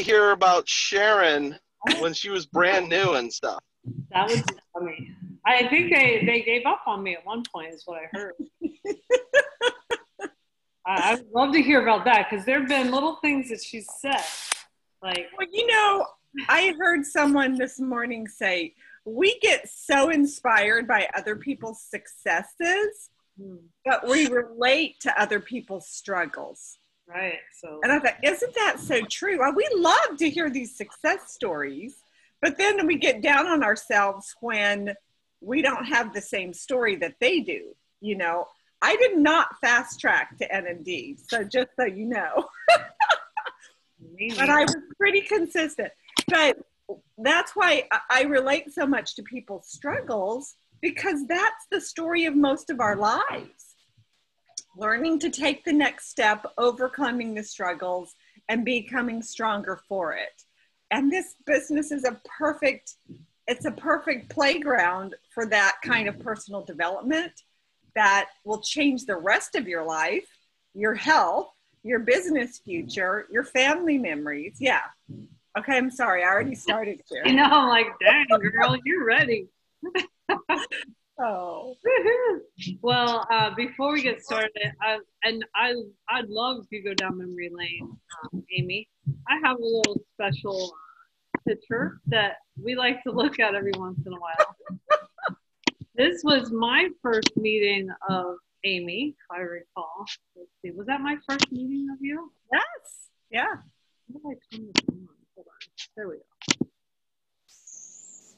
hear about Sharon when she was brand new and stuff. That was funny. I think they, they gave up on me at one point, is what I heard. I, I'd love to hear about that because there have been little things that she's said. Like, Well, you know, I heard someone this morning say, we get so inspired by other people's successes, hmm, but we relate to other people's struggles. Right. So, And I thought, isn't that so true? We love to hear these success stories, but then we get down on ourselves when we don't have the same story that they do. You know, I did not fast track to NMD, so just so you know. but I was pretty consistent. But that's why I- I relate so much to people's struggles because that's the story of most of our lives. Learning to take the next step, overcoming the struggles, and becoming stronger for it. And this business is a perfect, it's a perfect playground for that kind of personal development that will change the rest of your life, your health, your business future, your family memories. Yeah. Okay, I'm sorry. I already started here. know, I'm like, dang, girl, you're ready. Oh. well, uh, before we get started, I, and I, I'd love to go down memory lane, um, Amy. I have a little special uh, picture that we like to look at every once in a while. this was my first meeting of Amy, if I recall. Let's see, was that my first meeting of you? Yes. Yeah. I turn this on? Hold on. There we go.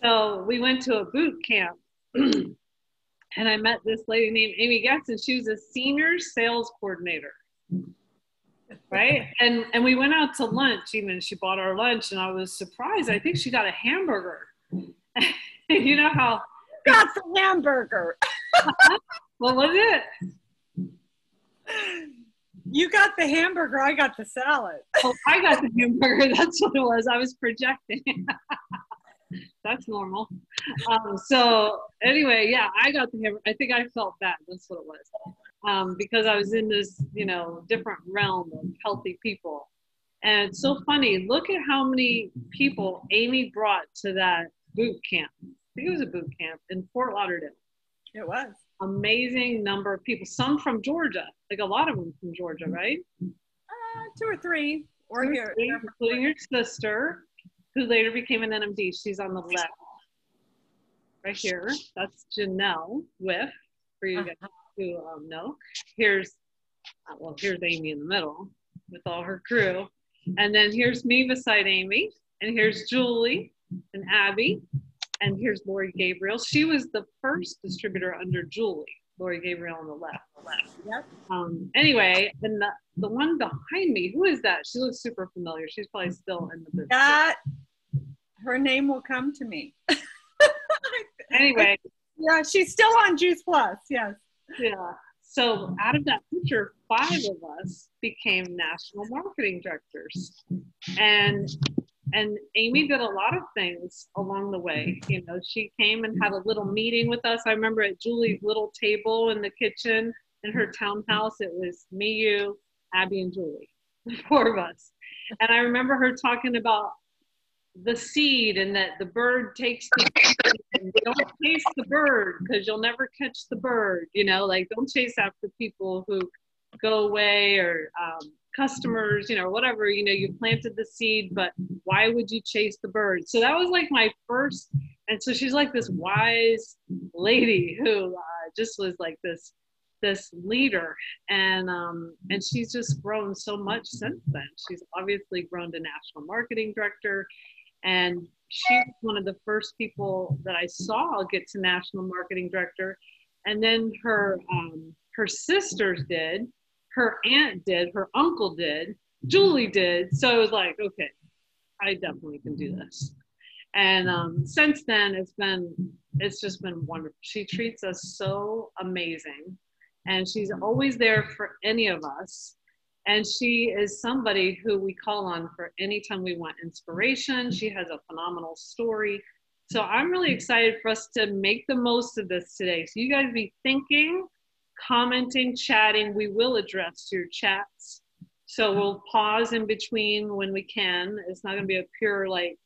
So we went to a boot camp and I met this lady named Amy Getson. She was a senior sales coordinator. Right. And and we went out to lunch, even she bought our lunch, and I was surprised. I think she got a hamburger. you know how Got the hamburger. Uh-huh. what was it? You got the hamburger. I got the salad. Oh, I got the hamburger. That's what it was. I was projecting. That's normal. Um, so anyway, yeah, I got the hamburger. I think I felt bad. That's what it was. Um, because I was in this, you know, different realm of healthy people. And it's so funny. Look at how many people Amy brought to that boot camp. I think it was a boot camp in Fort Lauderdale It was. amazing number of people. Some from Georgia, like a lot of them from Georgia, right? Uh, two or three. Or here. including your sister, who later became an NMD. She's on the left, right here. That's Janelle Whiff, for you guys who um, know. Here's, uh, well, here's Amy in the middle with all her crew, and then here's me beside Amy, and here's Julie and Abby, and here's Lori Gabriel. She was the first distributor under Julie. Lori Gabriel on the left. left. Yep. Um, anyway, and the, the one behind me, who is that? She looks super familiar. She's probably still in the business. That her name will come to me. Anyway, Yeah, she's still on Juice Plus. Yes. yeah. So out of that picture, five of us became national marketing directors, and and Amy did a lot of things along the way. You know, she came and had a little meeting with us. I remember at Julie's little table in the kitchen in her townhouse. It was me, you, Abby, and Julie, the four of us. And I remember her talking about the seed and that the bird takes the seed don't chase the bird because you'll never catch the bird. You know, like don't chase after people who go away or um, customers, you know, whatever. You know, you planted the seed, but why would you chase the bird? So that was like my first. And so she's like this wise lady who uh, just was like this this leader and um, and she's just grown so much since then she's obviously grown to national marketing director and she was one of the first people that I saw get to national marketing director. And then her um, her sisters did, her aunt did, her uncle did, Julie did. So it was like, okay, I definitely can do this. And um, since then, it's been it's just been wonderful. She treats us so amazing, and she's always there for any of us and she is somebody who we call on for anytime we want inspiration. She has a phenomenal story. So I'm really excited for us to make the most of this today. So you guys be thinking, commenting, chatting. We will address your chats. so we'll pause in between when we can. It's not going to be a pure like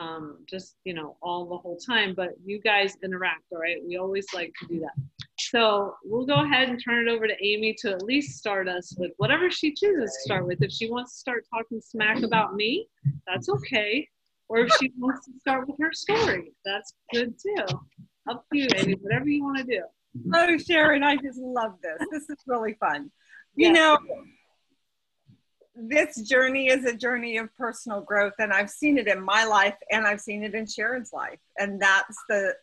um, just you know all the whole time, but you guys interact. All right, we always like to do that. So we'll go ahead and turn it over to Amy to at least start us with whatever she chooses to start with. If she wants to start talking smack about me, that's okay. Or if she wants to start with her story, that's good too. Up to you, Amy, whatever you want to do. Oh, Sharon, I just love this. This is really fun. You know, this journey is a journey of personal growth, and I've seen it in my life and I've seen it in Sharon's life. And that's the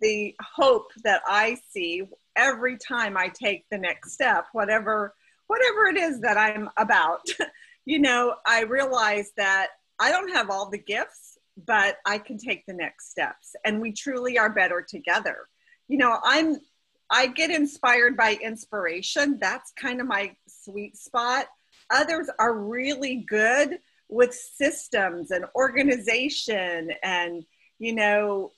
the hope that I see every time I take the next step, whatever whatever it is that I'm about. you know, I realize that I don't have all the gifts, but I can take the next steps and we truly are better together. You know, I'm I get inspired by inspiration. That's kind of my sweet spot. Others are really good with systems and organization and you know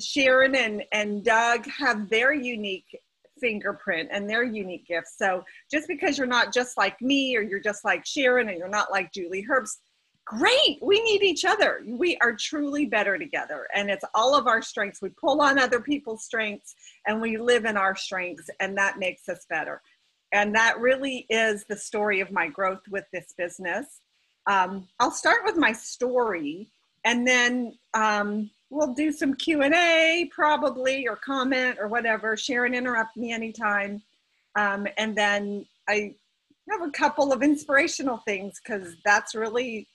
Sharon and, and Doug have their unique fingerprint and their unique gifts. So just because you're not just like me or you're just like Sharon and you're not like Julie Herbst, great. We need each other. We are truly better together. And it's all of our strengths. We pull on other people's strengths and we live in our strengths, and that makes us better. And that really is the story of my growth with this business. Um, I'll start with my story and then um, we'll do some Q&A probably or comment or whatever. Sharon, interrupt me anytime. Um, and then I have a couple of inspirational things because that's really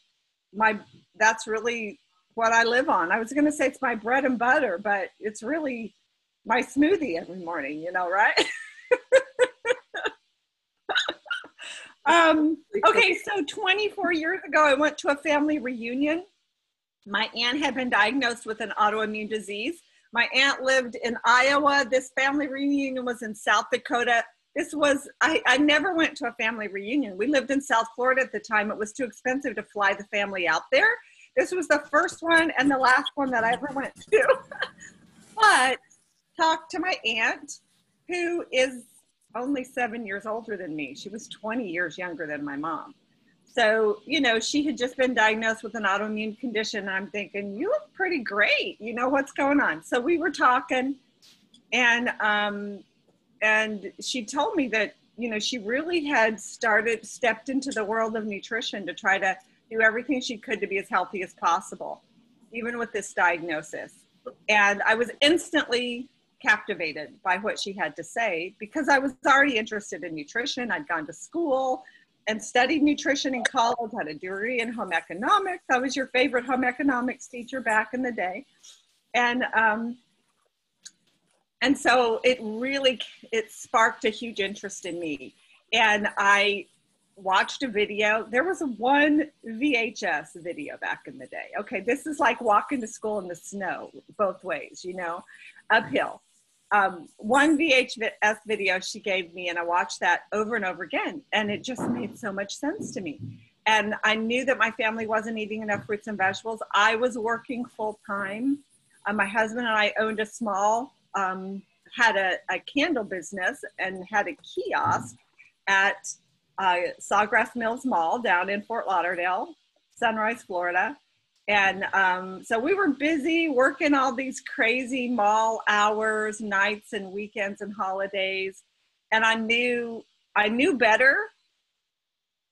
my, that's really what I live on. I was going to say it's my bread and butter, but it's really my smoothie every morning, you know, right? um, okay, so 24 years ago, I went to a family reunion my aunt had been diagnosed with an autoimmune disease. My aunt lived in Iowa. This family reunion was in South Dakota. This was, I, I never went to a family reunion. We lived in South Florida at the time. It was too expensive to fly the family out there. This was the first one and the last one that I ever went to. but talked to my aunt, who is only seven years older than me. She was 20 years younger than my mom. So, you know, she had just been diagnosed with an autoimmune condition. I'm thinking, you look pretty great. You know what's going on. So we were talking, and um, and she told me that you know she really had started stepped into the world of nutrition to try to do everything she could to be as healthy as possible, even with this diagnosis. And I was instantly captivated by what she had to say because I was already interested in nutrition. I'd gone to school and studied nutrition in college, had a degree in home economics. I was your favorite home economics teacher back in the day. And, um, and so it really, it sparked a huge interest in me. And I watched a video. There was a one VHS video back in the day. Okay, this is like walking to school in the snow, both ways, you know, uphill um, one VHS video she gave me, and I watched that over and over again, and it just made so much sense to me. And I knew that my family wasn't eating enough fruits and vegetables. I was working full time. Uh, my husband and I owned a small, um, had a, a, candle business and had a kiosk at uh, Sawgrass Mills Mall down in Fort Lauderdale, Sunrise, Florida. And um, so we were busy working all these crazy mall hours, nights and weekends and holidays. And I knew I knew better,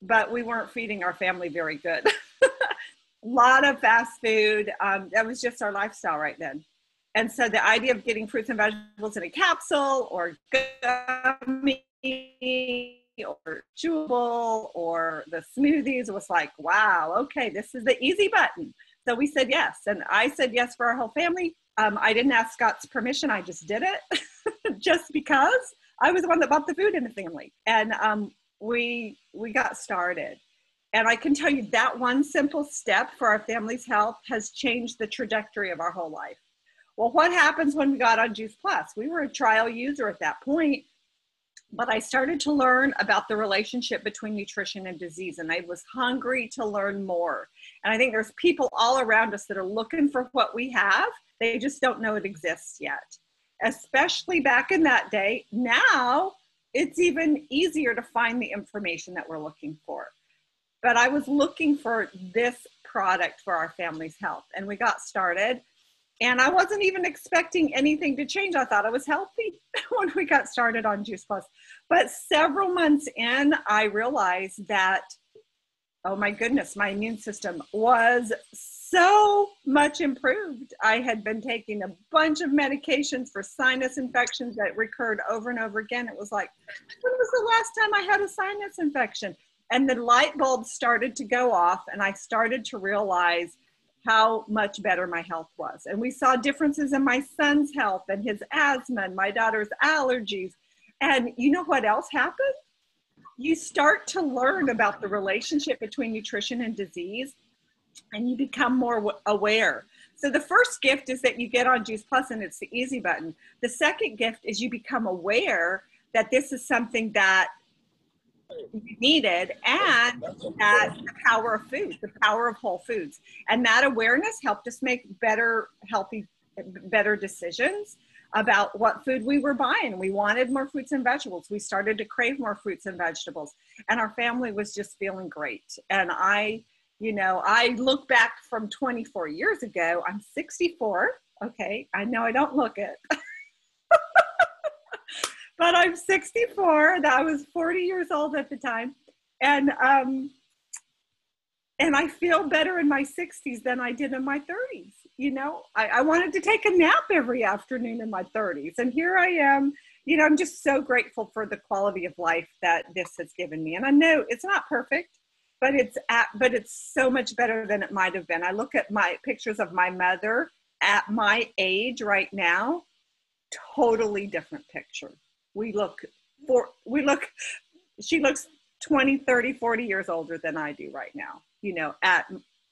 but we weren't feeding our family very good. a lot of fast food. Um, that was just our lifestyle right then. And so the idea of getting fruits and vegetables in a capsule or gummy or chewable or the smoothies was like, wow, okay, this is the easy button. So we said yes. And I said yes for our whole family. Um, I didn't ask Scott's permission. I just did it just because I was the one that bought the food in the family. And um, we, we got started. And I can tell you that one simple step for our family's health has changed the trajectory of our whole life. Well, what happens when we got on Juice Plus? We were a trial user at that point, but I started to learn about the relationship between nutrition and disease, and I was hungry to learn more. And I think there's people all around us that are looking for what we have. They just don't know it exists yet, especially back in that day. Now it's even easier to find the information that we're looking for. but I was looking for this product for our family's health. And we got started. And I wasn't even expecting anything to change. I thought I was healthy when we got started on Juice Plus. But several months in, I realized that, oh my goodness, my immune system was so much improved. I had been taking a bunch of medications for sinus infections that recurred over and over again. It was like, when was the last time I had a sinus infection? And the light bulb started to go off, and I started to realize how much better my health was. And we saw differences in my son's health and his asthma and my daughter's allergies. And you know what else happened? You start to learn about the relationship between nutrition and disease and you become more aware. So the first gift is that you get on Juice Plus and it's the easy button. The second gift is you become aware that this is something that needed and that the power of food, the power of whole foods. And that awareness helped us make better, healthy, better decisions about what food we were buying. We wanted more fruits and vegetables. We started to crave more fruits and vegetables. And our family was just feeling great. And I you know, I look back from 24 years ago. I'm 64. Okay, I know I don't look it. but I'm 64. That I was 40 years old at the time. And um and I feel better in my 60s than I did in my 30s. You know, I, I wanted to take a nap every afternoon in my 30s. And here I am. You know, I'm just so grateful for the quality of life that this has given me. And I know it's not perfect but it's at, but it's so much better than it might have been. I look at my pictures of my mother at my age right now, totally different picture. We look for we look she looks 20, 30, 40 years older than I do right now, you know, at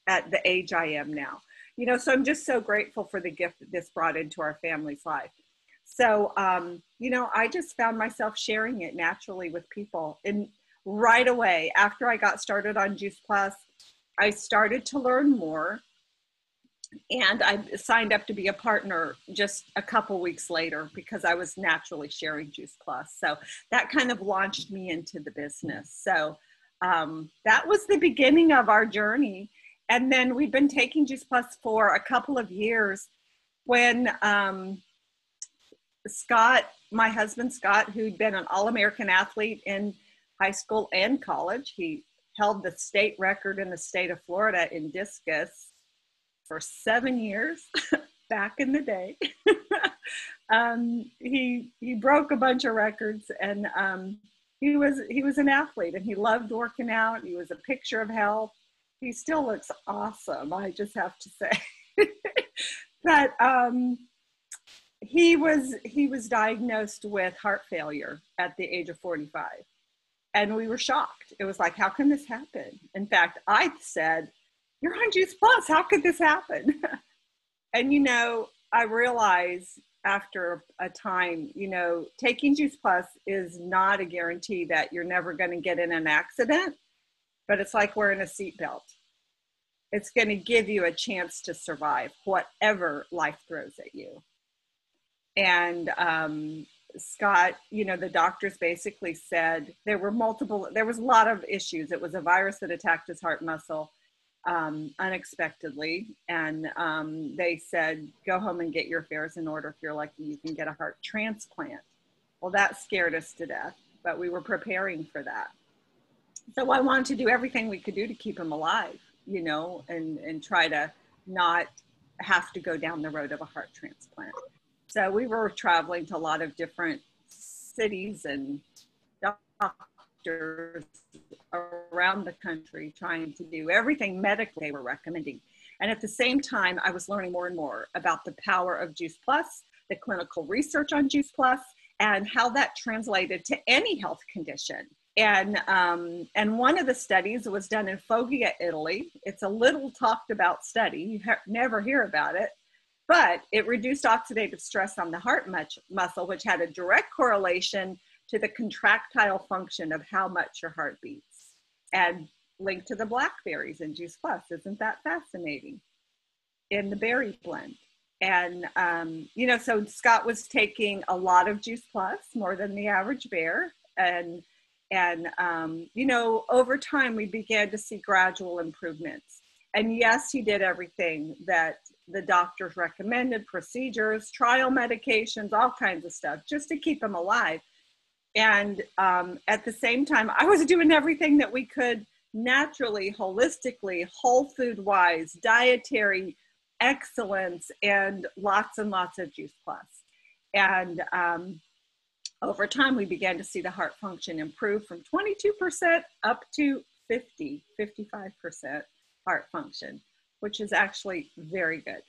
at the age I am now. You know, so I'm just so grateful for the gift that this brought into our family's life. So um, you know, I just found myself sharing it naturally with people. And right away after I got started on Juice Plus, I started to learn more and I signed up to be a partner just a couple weeks later because I was naturally sharing Juice Plus. So that kind of launched me into the business. So um, that was the beginning of our journey. And then we've been taking Juice Plus for a couple of years when um, Scott, my husband Scott, who'd been an All American athlete in high school and college. He held the state record in the state of Florida in discus for seven years back in the day. um, he he broke a bunch of records and um, he was he was an athlete and he loved working out. He was a picture of health. He still looks awesome. I just have to say, but um, he was he was diagnosed with heart failure at the age of 45 and we were shocked. It was like, how can this happen? In fact, I said, You're on Juice Plus. How could this happen? and, you know, I realized after a time, you know, taking Juice Plus is not a guarantee that you're never going to get in an accident, but it's like wearing a seatbelt. It's going to give you a chance to survive whatever life throws at you. And um, Scott, you know, the doctors basically said there were multiple, there was a lot of issues. It was a virus that attacked his heart muscle um, unexpectedly. And um, they said, go home and get your affairs in order. If you're lucky, you can get a heart transplant. Well, that scared us to death, but we were preparing for that. So I wanted to do everything we could do to keep him alive, you know, and, and try to not have to go down the road of a heart transplant. So we were traveling to a lot of different cities and doctors around the country trying to do everything medically they were recommending. And at the same time, I was learning more and more about the power of Juice Plus, the clinical research on Juice Plus, and how that translated to any health condition. And, um, and one of the studies was done in Foggia, Italy. It's a little talked about study. You ha- never hear about it but it reduced oxidative stress on the heart much, muscle, which had a direct correlation to the contractile function of how much your heart beats and linked to the blackberries in Juice Plus. Isn't that fascinating? In the berry blend. And, um, you know, so Scott was taking a lot of Juice Plus, more than the average bear. And And, um, you know, over time, we began to see gradual improvements. And yes, he did everything that the doctors recommended procedures, trial medications, all kinds of stuff just to keep him alive. And um, at the same time, I was doing everything that we could naturally, holistically, whole food wise, dietary excellence, and lots and lots of Juice Plus. And um, over time, we began to see the heart function improve from 22% up to 50, 55% heart function, which is actually very good.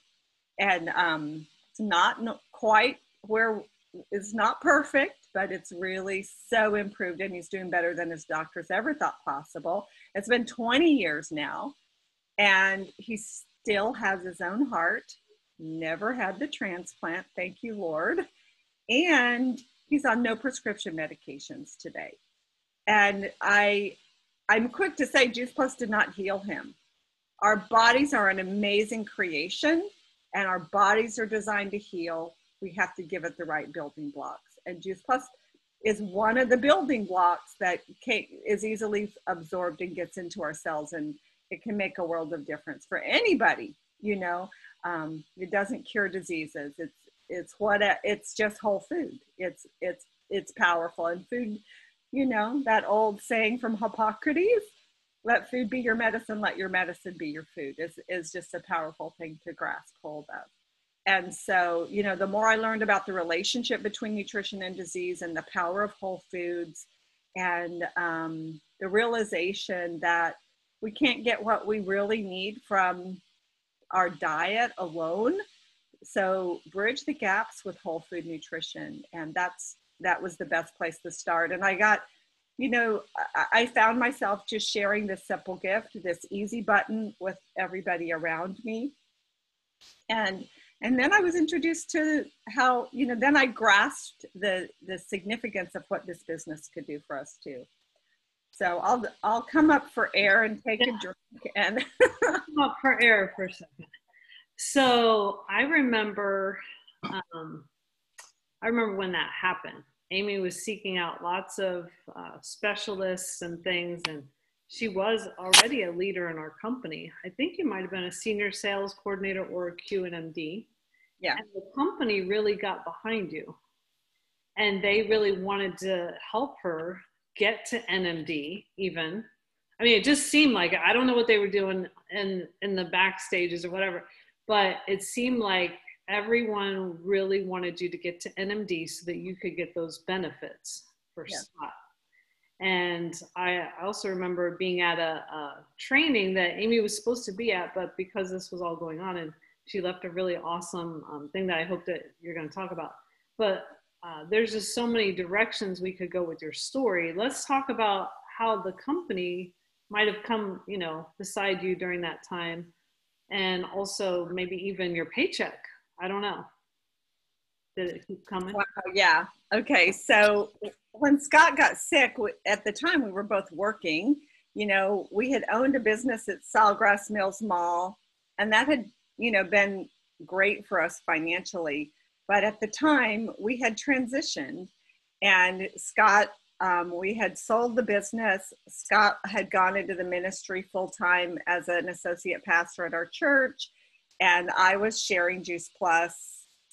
And um, it's not no, quite where it's not perfect, but it's really so improved, and he's doing better than his doctors ever thought possible. It's been 20 years now, and he still has his own heart, never had the transplant, thank you, Lord. And he's on no prescription medications today. And I, I'm quick to say Juice Plus did not heal him. Our bodies are an amazing creation, and our bodies are designed to heal. We have to give it the right building blocks. And Juice Plus is one of the building blocks that is easily absorbed and gets into our cells, and it can make a world of difference for anybody. You know, um, it doesn't cure diseases. It's it's what it's just whole food. It's it's it's powerful and food. You know that old saying from Hippocrates let food be your medicine, let your medicine be your food is, is just a powerful thing to grasp hold of. And so, you know, the more I learned about the relationship between nutrition and disease and the power of whole foods and um, the realization that we can't get what we really need from our diet alone. So bridge the gaps with whole food nutrition. And that's, that was the best place to start. And I got you know, I found myself just sharing this simple gift, this easy button with everybody around me. And and then I was introduced to how, you know, then I grasped the the significance of what this business could do for us too. So I'll I'll come up for air and take yeah. a drink and come up for air for a second. So I remember um, I remember when that happened Amy was seeking out lots of uh, specialists and things, and she was already a leader in our company. I think you might have been a senior sales coordinator or a QNMD. Yeah. And the company really got behind you. And they really wanted to help her get to NMD even. I mean, it just seemed like I don't know what they were doing in in the backstages or whatever, but it seemed like everyone really wanted you to get to NMD so that you could get those benefits for yeah. Scott. And I also remember being at a, a, training that Amy was supposed to be at, but because this was all going on, and she left a really awesome um, thing that I hope that you're going to talk about. But uh, there's just so many directions we could go with your story. Let's talk about how the company might have come, you know, beside you during that time, and also maybe even your paycheck I don't know. Did it keep coming? Wow, yeah. Okay. So when Scott got sick, at the time we were both working. You know, we had owned a business at Sawgrass Mills Mall, and that had, you know, been great for us financially. But at the time, we had transitioned, and Scott, um, we had sold the business. Scott had gone into the ministry full time as an associate pastor at our church and I was sharing Juice Plus.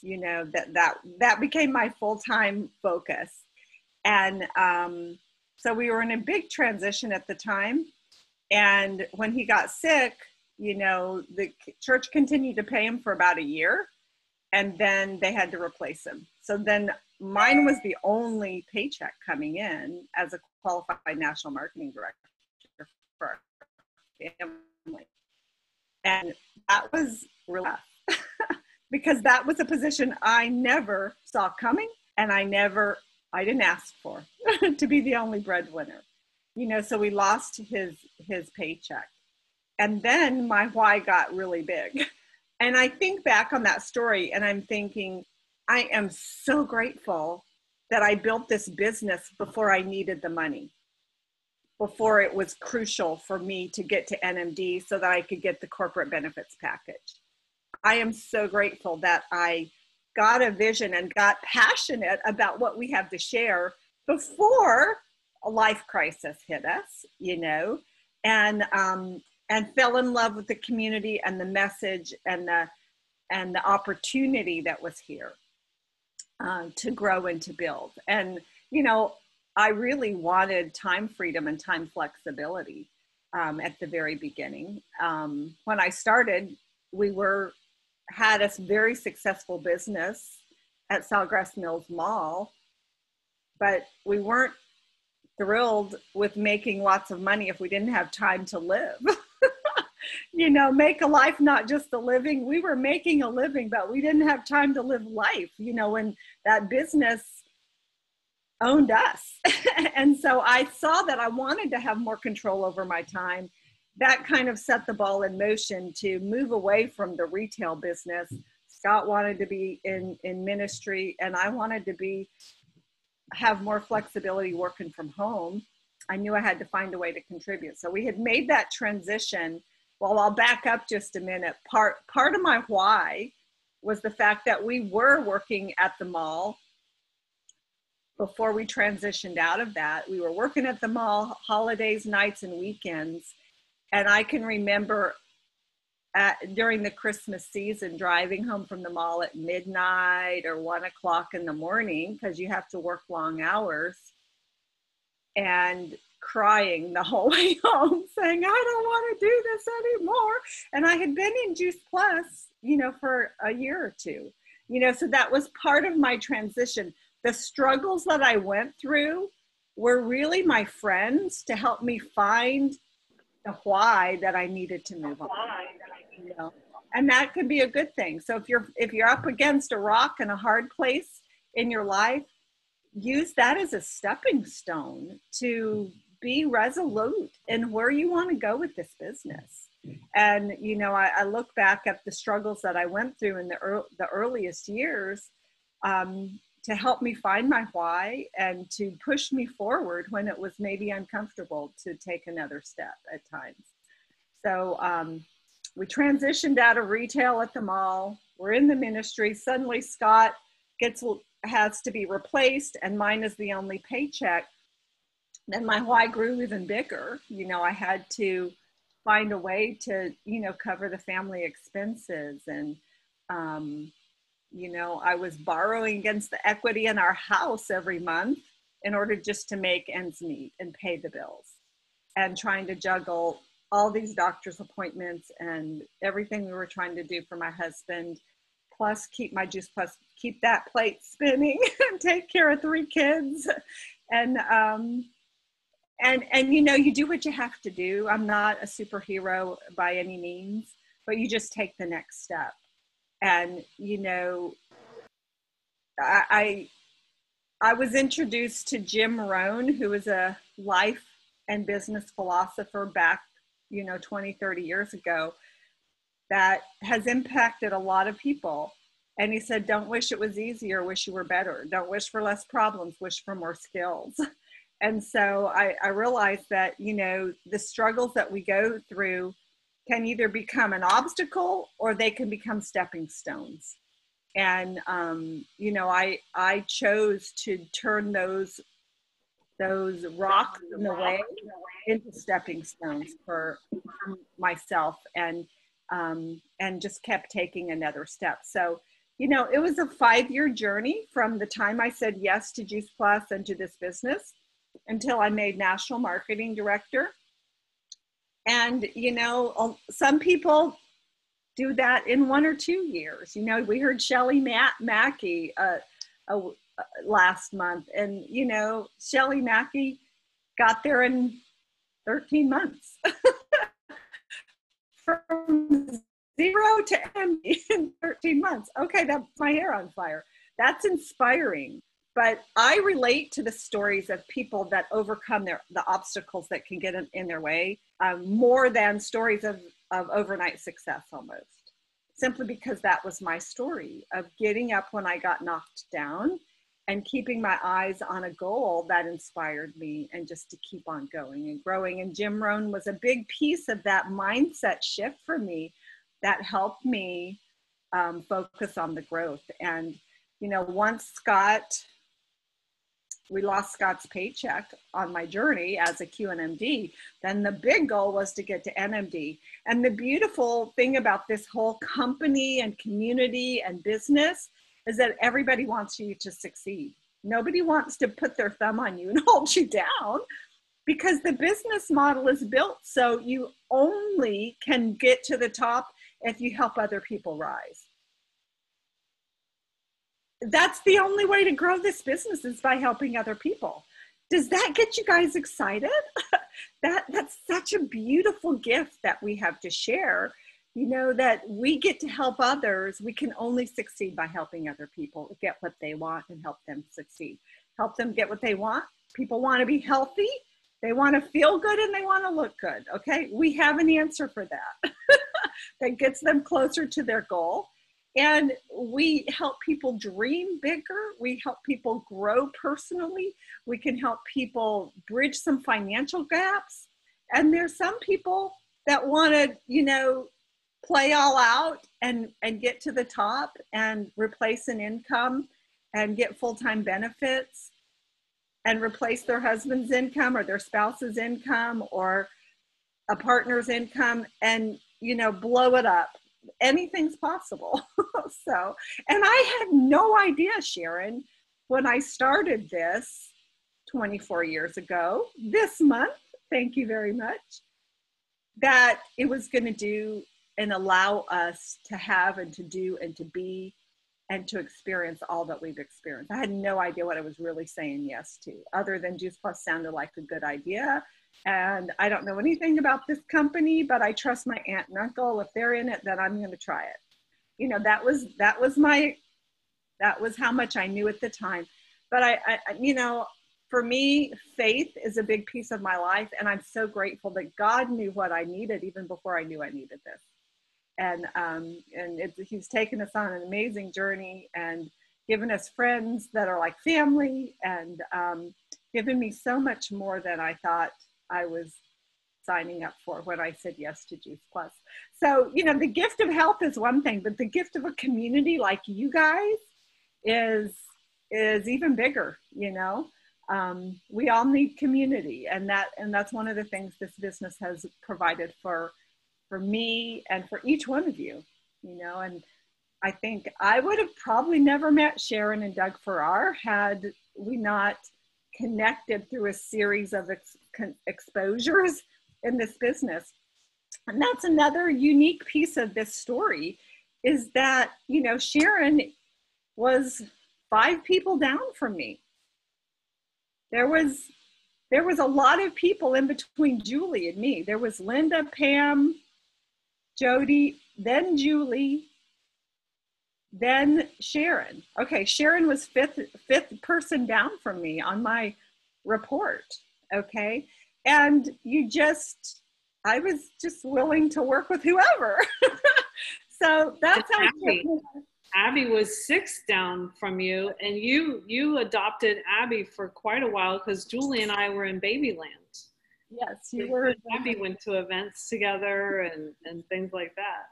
You know that that that became my full time focus, and um, so we were in a big transition at the time. And when he got sick, you know, the church continued to pay him for about a year, and then they had to replace him. So then mine was the only paycheck coming in as a qualified national marketing director for our family. And that was really because that was a position I never saw coming and I never, I didn't ask for to be the only breadwinner. You know, so we lost his his paycheck. And then my why got really big. And I think back on that story and I'm thinking, I am so grateful that I built this business before I needed the money before it was crucial for me to get to NMD so that I could get the corporate benefits package. I am so grateful that I got a vision and got passionate about what we have to share before a life crisis hit us, you know, and um, and fell in love with the community and the message and the and the opportunity that was here uh, to grow and to build. And you know, I really wanted time freedom and time flexibility um, at the very beginning. Um, when I started, we were had a very successful business at Sawgrass Mills Mall, but we weren't thrilled with making lots of money if we didn't have time to live. you know, make a life, not just a living. We were making a living, but we didn't have time to live life, you know, when that business owned us. and so I saw that I wanted to have more control over my time. That kind of set the ball in motion to move away from the retail business. Scott wanted to be in, in ministry, and I wanted to be have more flexibility working from home. I knew I had to find a way to contribute. So we had made that transition. Well, I'll back up just a minute. Part part of my why was the fact that we were working at the mall before we transitioned out of that. We were working at the mall holidays, nights, and weekends. And I can remember at, during the Christmas season driving home from the mall at midnight or one o'clock in the morning because you have to work long hours and crying the whole way home saying, I don't want to do this anymore. And I had been in Juice Plus, you know, for a year or two, you know, so that was part of my transition the struggles that I went through were really my friends to help me find the why that I needed to move on. You know? And that could be a good thing. So if you're if you're up against a rock and a hard place in your life, use that as a stepping stone to be resolute in where you want to go with this business. And you know, I, I look back at the struggles that I went through in the er, the earliest years. Um, to help me find my why and to push me forward when it was maybe uncomfortable to take another step at times. So um, we transitioned out of retail at the mall. We're in the ministry. Suddenly Scott gets has to be replaced, and mine is the only paycheck. Then my why grew even bigger. You know, I had to find a way to you know cover the family expenses and um, you know, I was borrowing against the equity in our house every month in order just to make ends meet and pay the bills and trying to juggle all these doctor's appointments and everything we were trying to do for my husband plus keep my juice plus keep that plate spinning and take care of three kids and um and and you know you do what you have to do i'm not a superhero by any means but you just take the next step and you know I, I I was introduced to Jim Rohn, who was a life and business philosopher back, you know, 20, 30 years ago, that has impacted a lot of people. And he said, Don't wish it was easier, wish you were better. Don't wish for less problems, wish for more skills. And so I, I realized that, you know, the struggles that we go through can either become an obstacle or they can become stepping stones. And um, you know i i chose to turn those those rocks in the way into stepping stones for, myself and um, and just kept taking another step. So you know it was a five year journey from the time i said yes to juice plus and to this business until i made national marketing director and, you know, some people do that in one or two years. You know, we heard Shelly Mackey uh, uh, last month, and, you know, Shelly Mackey got there in 13 months. From zero to M in 13 months. Okay, that's my hair on fire. That's inspiring but I relate to the stories of people that overcome their the obstacles that can get in, in their way um, more than stories of, of overnight success almost. Simply because that was my story of getting up when I got knocked down and keeping my eyes on a goal that inspired me and just to keep on going and growing. And Jim Rohn was a big piece of that mindset shift for me that helped me um, focus on the growth. And, you know, once Scott we lost Scott's paycheck on my journey as a QNMD, then the big goal was to get to NMD. And the beautiful thing about this whole company and community and business is that everybody wants you to succeed. Nobody wants to put their thumb on you and hold you down because the business model is built so you only can get to the top if you help other people rise that's the only way to grow this business is by helping other people. Does that get you guys excited? That that's such a beautiful gift that we have to share. You know that we get to help others. We can only succeed by helping other people get what they want and help them succeed. Help them get what they want. People want to be healthy. They want to feel good and they want to look good okay? We have an answer for that that gets them closer to their goal and we help people dream bigger. We help people grow personally. We can help people bridge some financial gaps. And there's some people that want to, you know, play all out and, and get to the top and replace an income and get full time benefits and replace their husband's income or their spouse's income or a partner's income and, you know, blow it up anything's possible. so, and I had no idea, Sharon, when I started this 24 years ago, this month, thank you very much, that it was going to do and allow us to have and to do and to be and to experience all that we've experienced. I had no idea what I was really saying yes to, other than Juice Plus sounded like a good idea and I don't know anything about this company, but I trust my aunt and uncle. If they're in it, then I'm going to try it. You know, that was that was my that was how much I knew at the time. But I, I you know, for me, faith is a big piece of my life, and I'm so grateful that God knew what I needed even before I knew I needed this. And um, and it's, He's taken us on an amazing journey and given us friends that are like family, and um, given me so much more than I thought I was signing up for when I said yes to Juice Plus. So, you know, the gift of health is one thing, but the gift of a community like you guys is is even bigger, you know. Um, we all need community and that and that's one of the things this business has provided for for me and for each one of you, you know, and I think I would have probably never met Sharon and Doug Farrar had we not connected through a series of ex- exposures in this business. And that's another unique piece of this story is that, you know, Sharon was five people down from me. There was there was a lot of people in between Julie and me. There was Linda, Pam, Jody, then Julie, then Sharon. Okay, Sharon was fifth fifth person down from me on my report. Okay, and you just I was just willing to work with whoever. so that's how Abby, Abby was six down from you, and you you adopted Abby for quite a while because Julie and I were in Babyland. Yes, you were. Abby went to events together and and things like that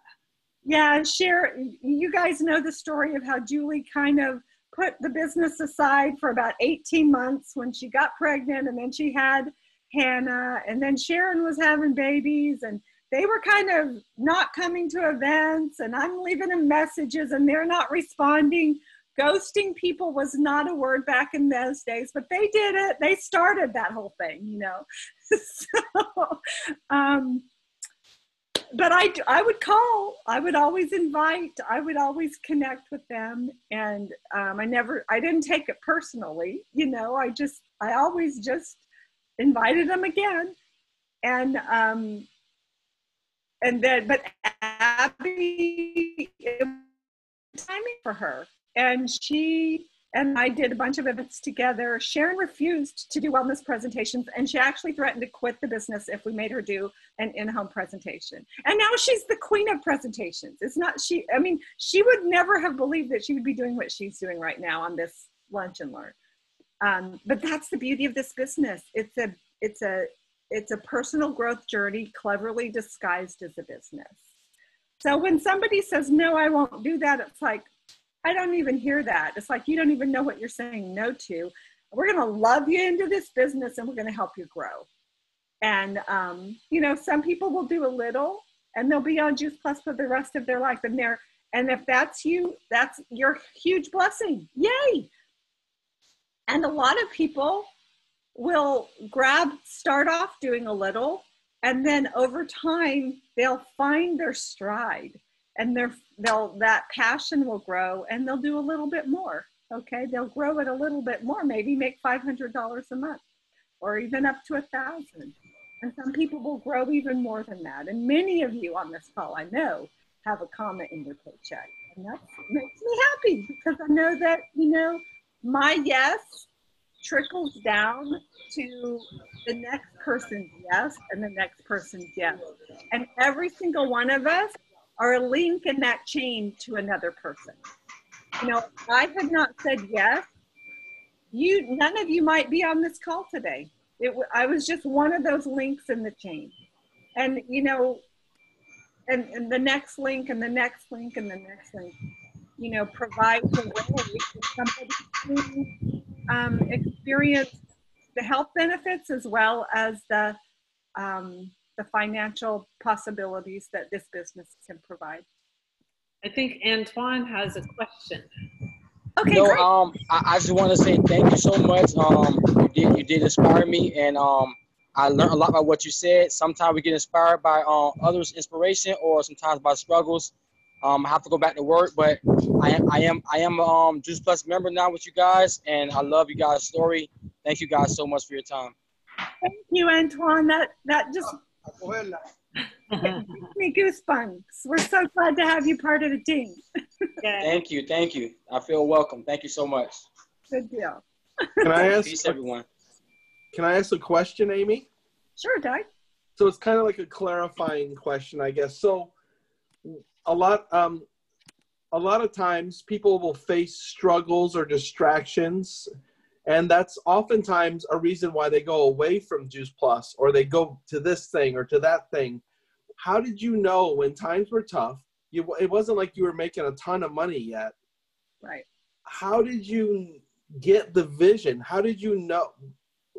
yeah, share. You guys know the story of how Julie kind of put the business aside for about 18 months when she got pregnant, and then she had Hannah, and then Sharon was having babies, and they were kind of not coming to events, and I'm leaving them messages, and they're not responding. Ghosting people was not a word back in those days, but they did it. They started that whole thing, you know. so, um, but I, I would call. I would always invite. I would always connect with them, and um, I never. I didn't take it personally. You know, I just. I always just invited them again, and um, and then. But Abby, timing for her, and she and I did a bunch of events together. Sharon refused to do wellness presentations, and she actually threatened to quit the business if we made her do an in-home presentation. And now she's the queen of presentations. It's not she. I mean, she would never have believed that she would be doing what she's doing right now on this lunch and learn. Um, but that's the beauty of this business. It's a it's a it's a personal growth journey cleverly disguised as a business. So when somebody says no, I won't do that, it's like I don't even hear that. It's like you don't even know what you're saying no to. we're going to love you into this business and we're going to help you grow. And, um, you know, some people will do a little and they'll be on Juice Plus for the rest of their life. And they're, and if that's you, that's your huge blessing. Yay. And a lot of people will grab, start off doing a little, and then over time, they'll find their stride and their, they'll, that passion will grow and they'll do a little bit more. Okay. They'll grow it a little bit more, maybe make $500 a month or even up to a thousand. And some people will grow even more than that. And many of you on this call, I know, have a comma in your paycheck. And that makes me happy because I know that, you know, my yes trickles down to the next person's yes and the next person's yes. And every single one of us are a link in that chain to another person. You know, I had not said yes. You, none of you might be on this call today. It, I was just one of those links in the chain. And, you know, and, and the next link and the next link and the next link, you know, provides a way for somebody to um, experience the health benefits as well as the, um, the financial possibilities that this business can provide. I think Antoine has a question. Okay, no, great. um, I, I just want to say thank you so much. Um, you did you did inspire me, and um, I learned a lot about what you said. Sometimes we get inspired by um others' inspiration, or sometimes by struggles. Um, I have to go back to work, but I am I am I am um Juice Plus member now with you guys, and I love you guys' story. Thank you guys so much for your time. Thank you, Antoine. That that just gives me goosebumps. We're so glad to have you part of the team. Yeah. Thank you, thank you. I feel welcome. Thank you so much. Good deal. Can I ask? Peace, everyone. Can I ask a question, Amy? Sure, Doug. So it's kind of like a clarifying question, I guess. So a lot, um, a lot of times people will face struggles or distractions, and that's oftentimes a reason why they go away from Juice Plus or they go to this thing or to that thing. How did you know when times were tough? You, it wasn't like you were making a ton of money yet. Right. How did you get the vision? How did you know?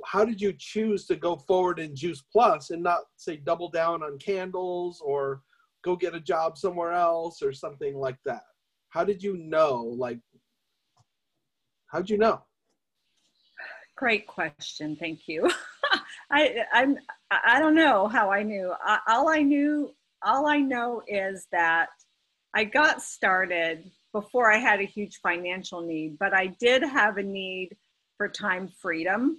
How did you choose to go forward in Juice Plus and not say double down on candles or go get a job somewhere else or something like that? How did you know? Like, how'd you know? Great question. Thank you. I I'm I don't know how I knew. I, all I knew, all I know is that I got started before I had a huge financial need, but I did have a need for time freedom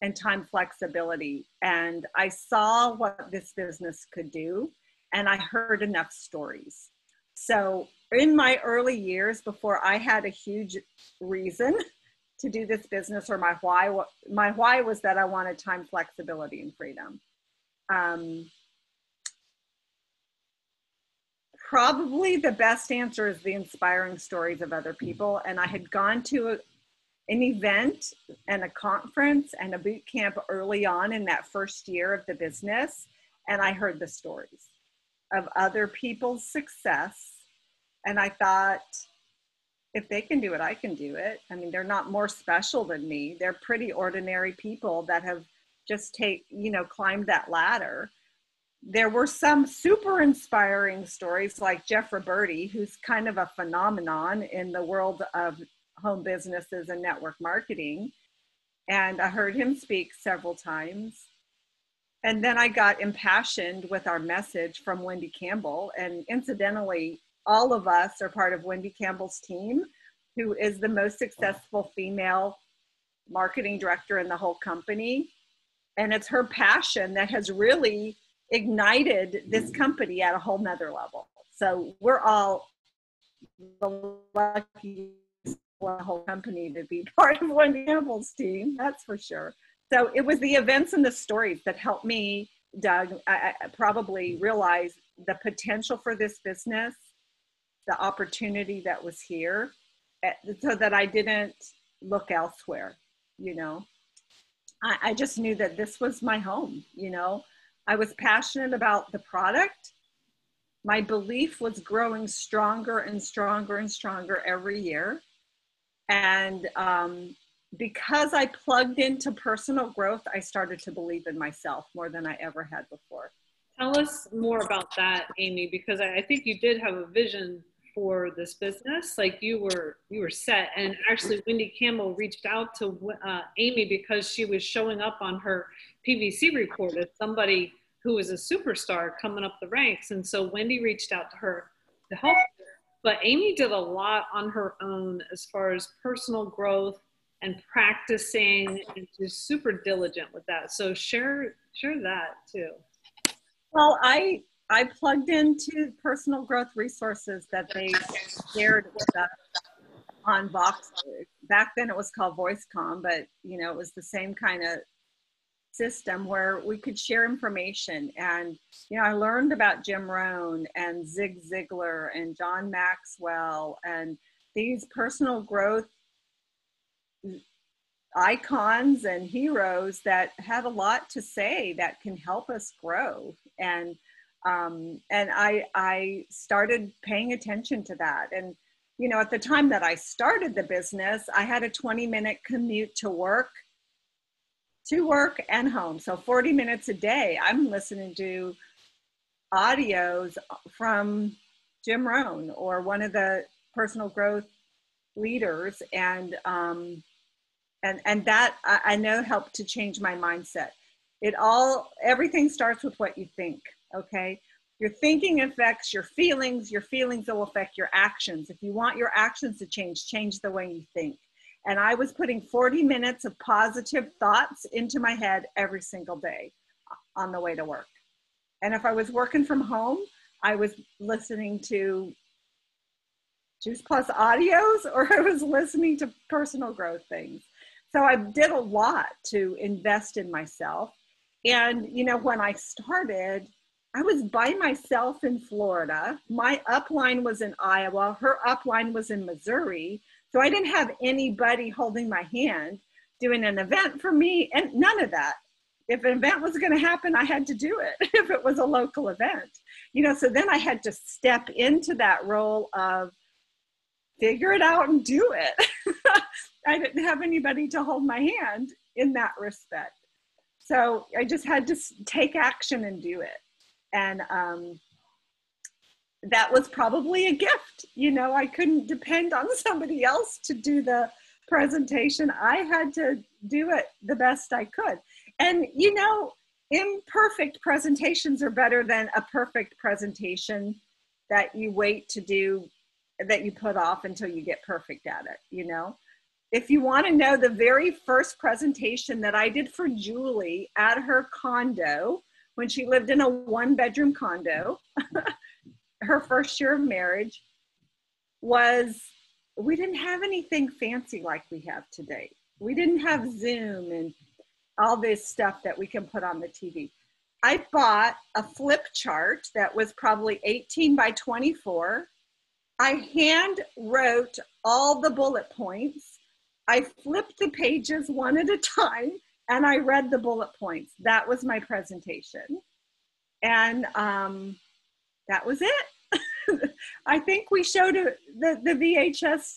and time flexibility. And I saw what this business could do, and I heard enough stories. So, in my early years, before I had a huge reason to do this business, or my why, my why was that I wanted time flexibility and freedom. Um, probably the best answer is the inspiring stories of other people. And I had gone to a, an event and a conference and a boot camp early on in that first year of the business. And I heard the stories of other people's success. And I thought, if they can do it, I can do it. I mean, they're not more special than me. They're pretty ordinary people that have just take, you know, climbed that ladder there were some super inspiring stories like Jeff Roberti, who's kind of a phenomenon in the world of home businesses and network marketing. And I heard him speak several times. And then I got impassioned with our message from Wendy Campbell. And incidentally, all of us are part of Wendy Campbell's team, who is the most successful female marketing director in the whole company. And it's her passion that has really ignited this company at a whole nother level. So we're all the lucky whole company to be part of Wendy Campbell's team, that's for sure. So it was the events and the stories that helped me, Doug, I, I probably realize the potential for this business, the opportunity that was here, eh, so that I didn't look elsewhere, you know. I, I just knew that this was my home, you know. I was passionate about the product. My belief was growing stronger and stronger and stronger every year. And um, because I plugged into personal growth, I started to believe in myself more than I ever had before. Tell us more about that, Amy, because I think you did have a vision for this business. Like you were, you were set. And actually, Wendy Campbell reached out to uh, Amy because she was showing up on her PVC report as somebody who was a superstar coming up the ranks. And so Wendy reached out to her to help her. But Amy did a lot on her own as far as personal growth and practicing and super diligent with that. So share share that too. Well, I I plugged into personal growth resources that they shared with us on Vox. Back then it was called VoiceCom, but you know, it was the same kind of system where we could share information. And, you know, I learned about Jim Rohn and Zig Ziglar and John Maxwell and these personal growth icons and heroes that have a lot to say that can help us grow and um, and I I started paying attention to that. And you know at the time that I started the business I had a 20 minute commute to work to work and home. So 40 minutes a day I'm listening to audios from Jim Rohn or one of the personal growth leaders. And um, and and that I, I know helped to change my mindset. It all everything starts with what you think okay? Your thinking affects your feelings. Your feelings will affect your actions. If you want your actions to change change the way you think. And i was putting 40 minutes of positive thoughts into my head every single day on the way to work. And if i was working from home i was listening to juice plus audios or i was listening to personal growth things. So I did a lot to invest in myself. And, you know, when I started, I was by myself in Florida. My upline was in Iowa, her upline was in Missouri. So I didn't have anybody holding my hand doing an event for me, and none of that. If an event was going to happen, I had to do it if it was a local event. You know, so then I had to step into that role of figure it out and do it. I didn't have anybody to hold my hand in that respect. So I just had to take action and do it. And um, that was probably a gift. You know, I couldn't depend on somebody else to do the presentation. I had to do it the best I could. And, you know, imperfect presentations are better than a perfect presentation that you wait to do, that you put off until you get perfect at it, you know? if you want to know the very first presentation that I did for Julie at her condo when she lived in a one bedroom condo, her first year of marriage, was we didn't have anything fancy like we have today. We didn't have Zoom and all this stuff that we can put on the TV. I bought a flip chart that was probably 18 by 24. I hand wrote all the bullet points I flipped the pages one at a time and I read the bullet points. That was my presentation. And um, that was it. I think we showed the, the VHS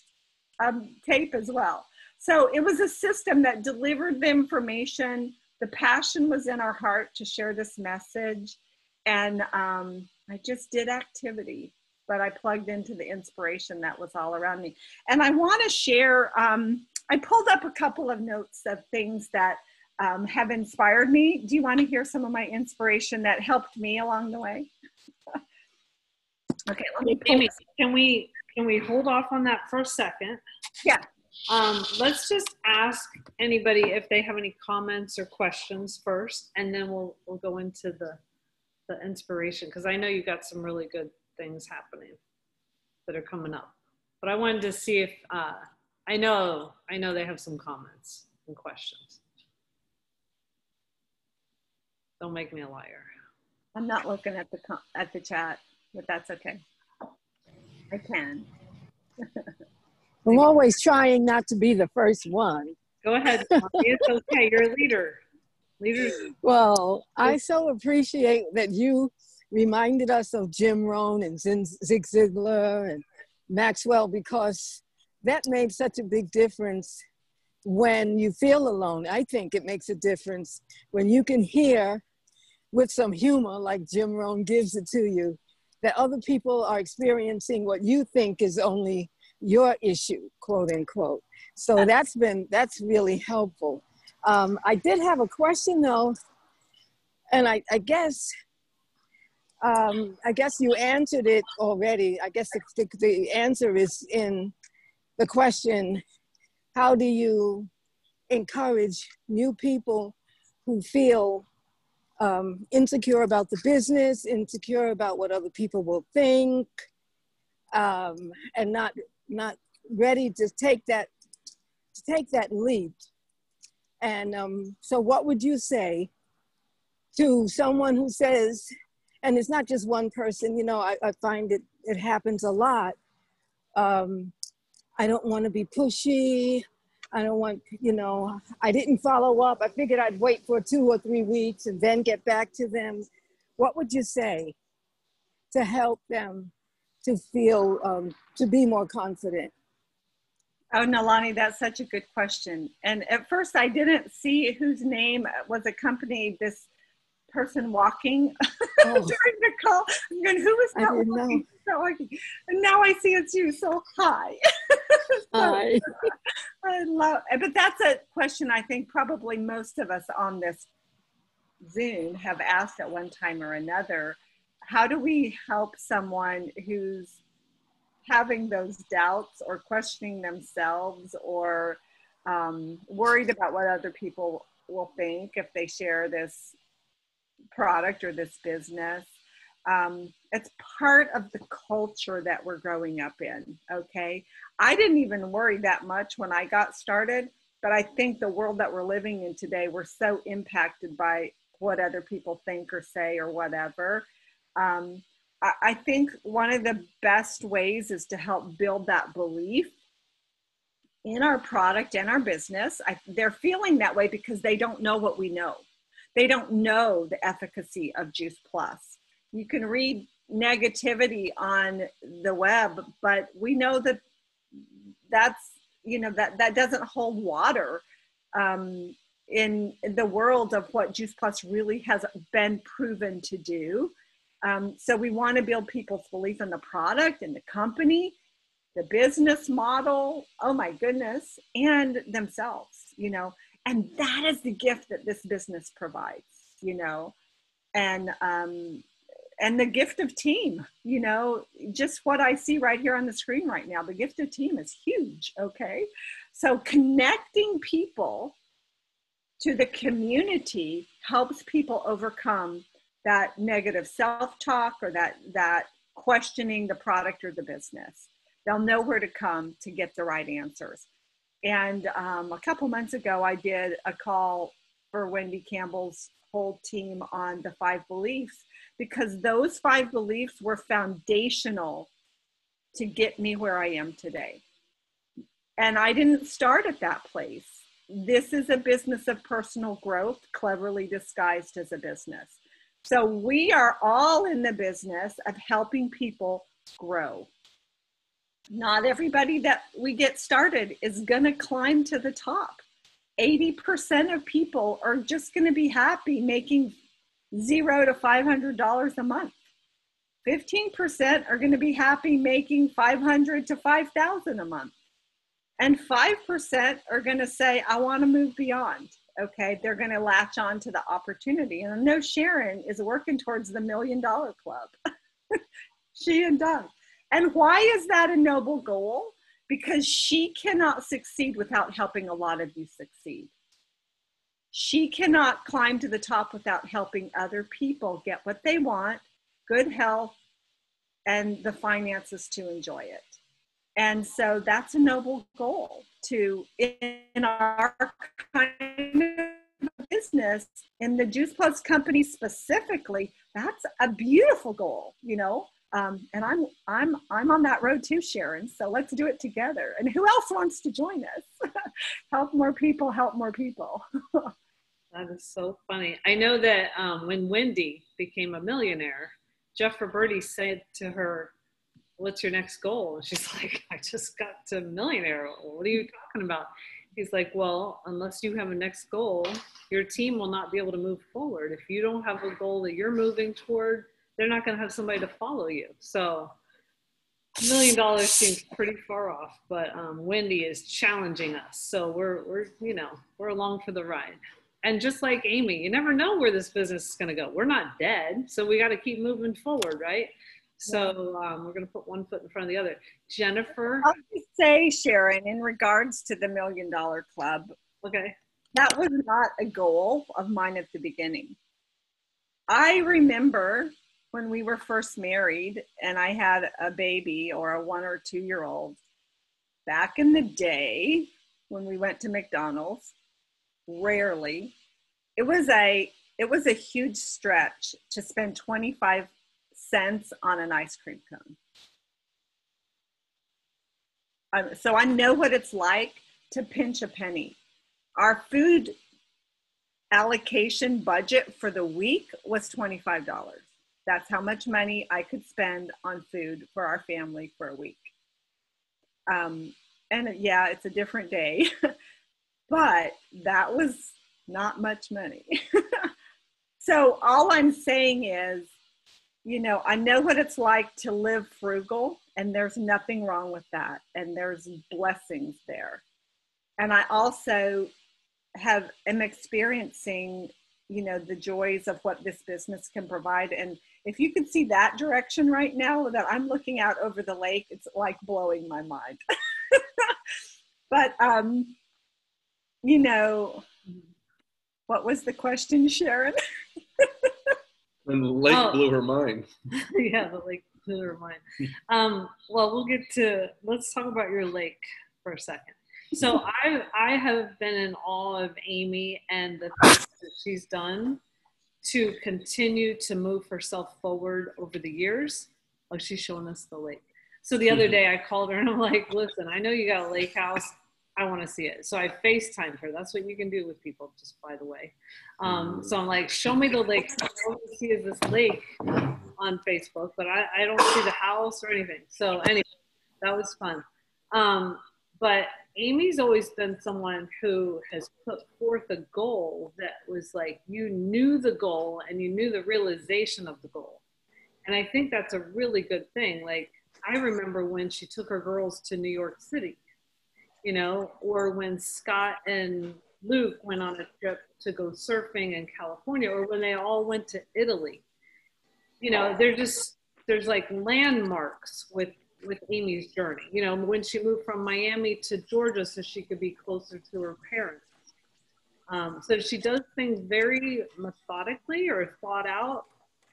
um, tape as well. So it was a system that delivered the information. The passion was in our heart to share this message. And um, I just did activity, but I plugged into the inspiration that was all around me. And I want to share um, I pulled up a couple of notes of things that um, have inspired me. Do you want to hear some of my inspiration that helped me along the way? okay, let me Amy, can we can we hold off on that for a second? Yeah. Um, let's just ask anybody if they have any comments or questions first, and then we'll we'll go into the the inspiration because I know you got some really good things happening that are coming up. But I wanted to see if uh, I know, I know they have some comments and questions. Don't make me a liar. I'm not looking at the at the chat, but that's okay. I can. I'm always trying not to be the first one. Go ahead. it's okay. You're a leader. Leader. Well, I so appreciate that you reminded us of Jim Rohn and Zig Ziglar and Maxwell because that made such a big difference when you feel alone. I think it makes a difference when you can hear with some humor, like Jim Rohn gives it to you, that other people are experiencing what you think is only your issue, quote unquote. So that's been, that's really helpful. Um, I did have a question though, and I, I guess, um, I guess you answered it already. I guess the, the, the answer is in the question, how do you encourage new people who feel um, insecure about the business, insecure about what other people will think, um, and not not ready to take that to take that leap. And um, so, what would you say to someone who says, and it's not just one person, you know, I, I find it it happens a lot. Um, I don't want to be pushy. I don't want, you know, I didn't follow up. I figured I'd wait for two or three weeks and then get back to them. What would you say to help them to feel, um, to be more confident? Oh, Nalani, that's such a good question. And at first, I didn't see whose name was accompanied this person walking oh. during the call. I'm going, who was that walking? walking? And now I see it's you. So hi. so, hi. I love, but that's a question I think probably most of us on this Zoom have asked at one time or another. How do we help someone who's having those doubts or questioning themselves or um, worried about what other people will think if they share this product or this business. Um, it's part of the culture that we're growing up in. Okay. I didn't even worry that much when I got started, but I think the world that we're living in today, we're so impacted by what other people think or say or whatever. Um, I, I think one of the best ways is to help build that belief in our product and our business. I, they're feeling that way because they don't know what we know. They don't know the efficacy of Juice Plus. You can read negativity on the web, but we know that that's you know that that doesn't hold water um, in the world of what Juice Plus really has been proven to do. Um, so we want to build people's belief in the product and the company, the business model. Oh my goodness, and themselves. You know, and that is the gift that this business provides. You know, and um, and the gift of team you know? Just what i see right here on the screen right now the gift of team is huge okay? So connecting people to the community helps people overcome that negative self-talk or that that questioning the product or the business. They'll know where to come to get the right answers and um, a couple months ago i did a call for wendy campbell's whole team on the five beliefs because those five beliefs were foundational to get me where I am today. And I didn't start at that place. This is a business of personal growth, cleverly disguised as a business. So we are all in the business of helping people grow. Not everybody that we get started is going to climb to the top. 80% of people are just going to be happy making zero to $500 a month. 15% are going to be happy making 500 to 5,000 a month. And 5% are going to say, I want to move beyond. Okay, they're going to latch on to the opportunity. And I know Sharon is working towards the million dollar club. she and Doug. And why is that a noble goal? Because she cannot succeed without helping a lot of you succeed. She cannot climb to the top without helping other people get what they want good health and the finances to enjoy it. And so that's a noble goal to in our kind of business in the juice plus company specifically that's a beautiful goal you know um, and i'm i'm i'm on that road too sharon so let's do it together. And who else wants to join us? Help more people help more people. That is so funny. I know that um, when wendy became a millionaire jeff roberti said to her what's your next goal? And she's like i just got to millionaire. What are you talking about? He's like, well, unless you have a next goal, your team will not be able to move forward. If you don't have a goal that you're moving toward, they're not going to have somebody to follow you. So, a million dollars seems pretty far off, but um, Wendy is challenging us. So we're we're you know we're along for the ride. And just like Amy, you never know where this business is going to go. We're not dead, so we got to keep moving forward, right? So um, we're going to put one foot in front of the other. Jennifer. I'll just say, Sharon, in regards to the Million Dollar Club, Okay. that was not a goal of mine at the beginning. I remember when we were first married and I had a baby or a one or two year old back in the day when we went to McDonald's, rarely. It was a it was a huge stretch to spend 25 cents on an ice cream cone. Um, so I know what it's like to pinch a penny. Our food allocation budget for the week was $25. That's how much money I could spend on food for our family for a week. Um, and yeah, it's a different day, but that was not much money. so all I'm saying is, you know, I know what it's like to live frugal, and there's nothing wrong with that, and there's blessings there. And I also have am experiencing, you know, the joys of what this business can provide. And if you can see that direction right now, that I'm looking out over the lake, it's like blowing my mind. but um, you know, what was the question, Sharon? And the lake Oh. blew her mind. yeah, the lake blew her mind. Um, well, we'll get to let's talk about your lake for a second. So I I have been in awe of Amy and the things that she's done to continue to move herself forward over the years. Like she's showing us the lake. So the other day I called her and I'm like, listen, I know you got a lake house. I want to see it. So I FaceTimed her. That's what you can do with people, just by the way. Um, so I'm like, show me the lake. All I see is this lake on Facebook, but I, I don't see the house or anything. So anyway, that was fun. Um, but Amy's always been someone who has put forth a goal that was like you knew the goal and you knew the realization of the goal. And I think that's a really good thing. Like I remember when she took her girls to New York City, you know, or when Scott and Luke went on a trip to go surfing in California, or when they all went to Italy. You know, they're just there's like landmarks with with Amy's journey. You know, when she moved from Miami to Georgia so she could be closer to her parents. Um, so she does things very methodically or thought out,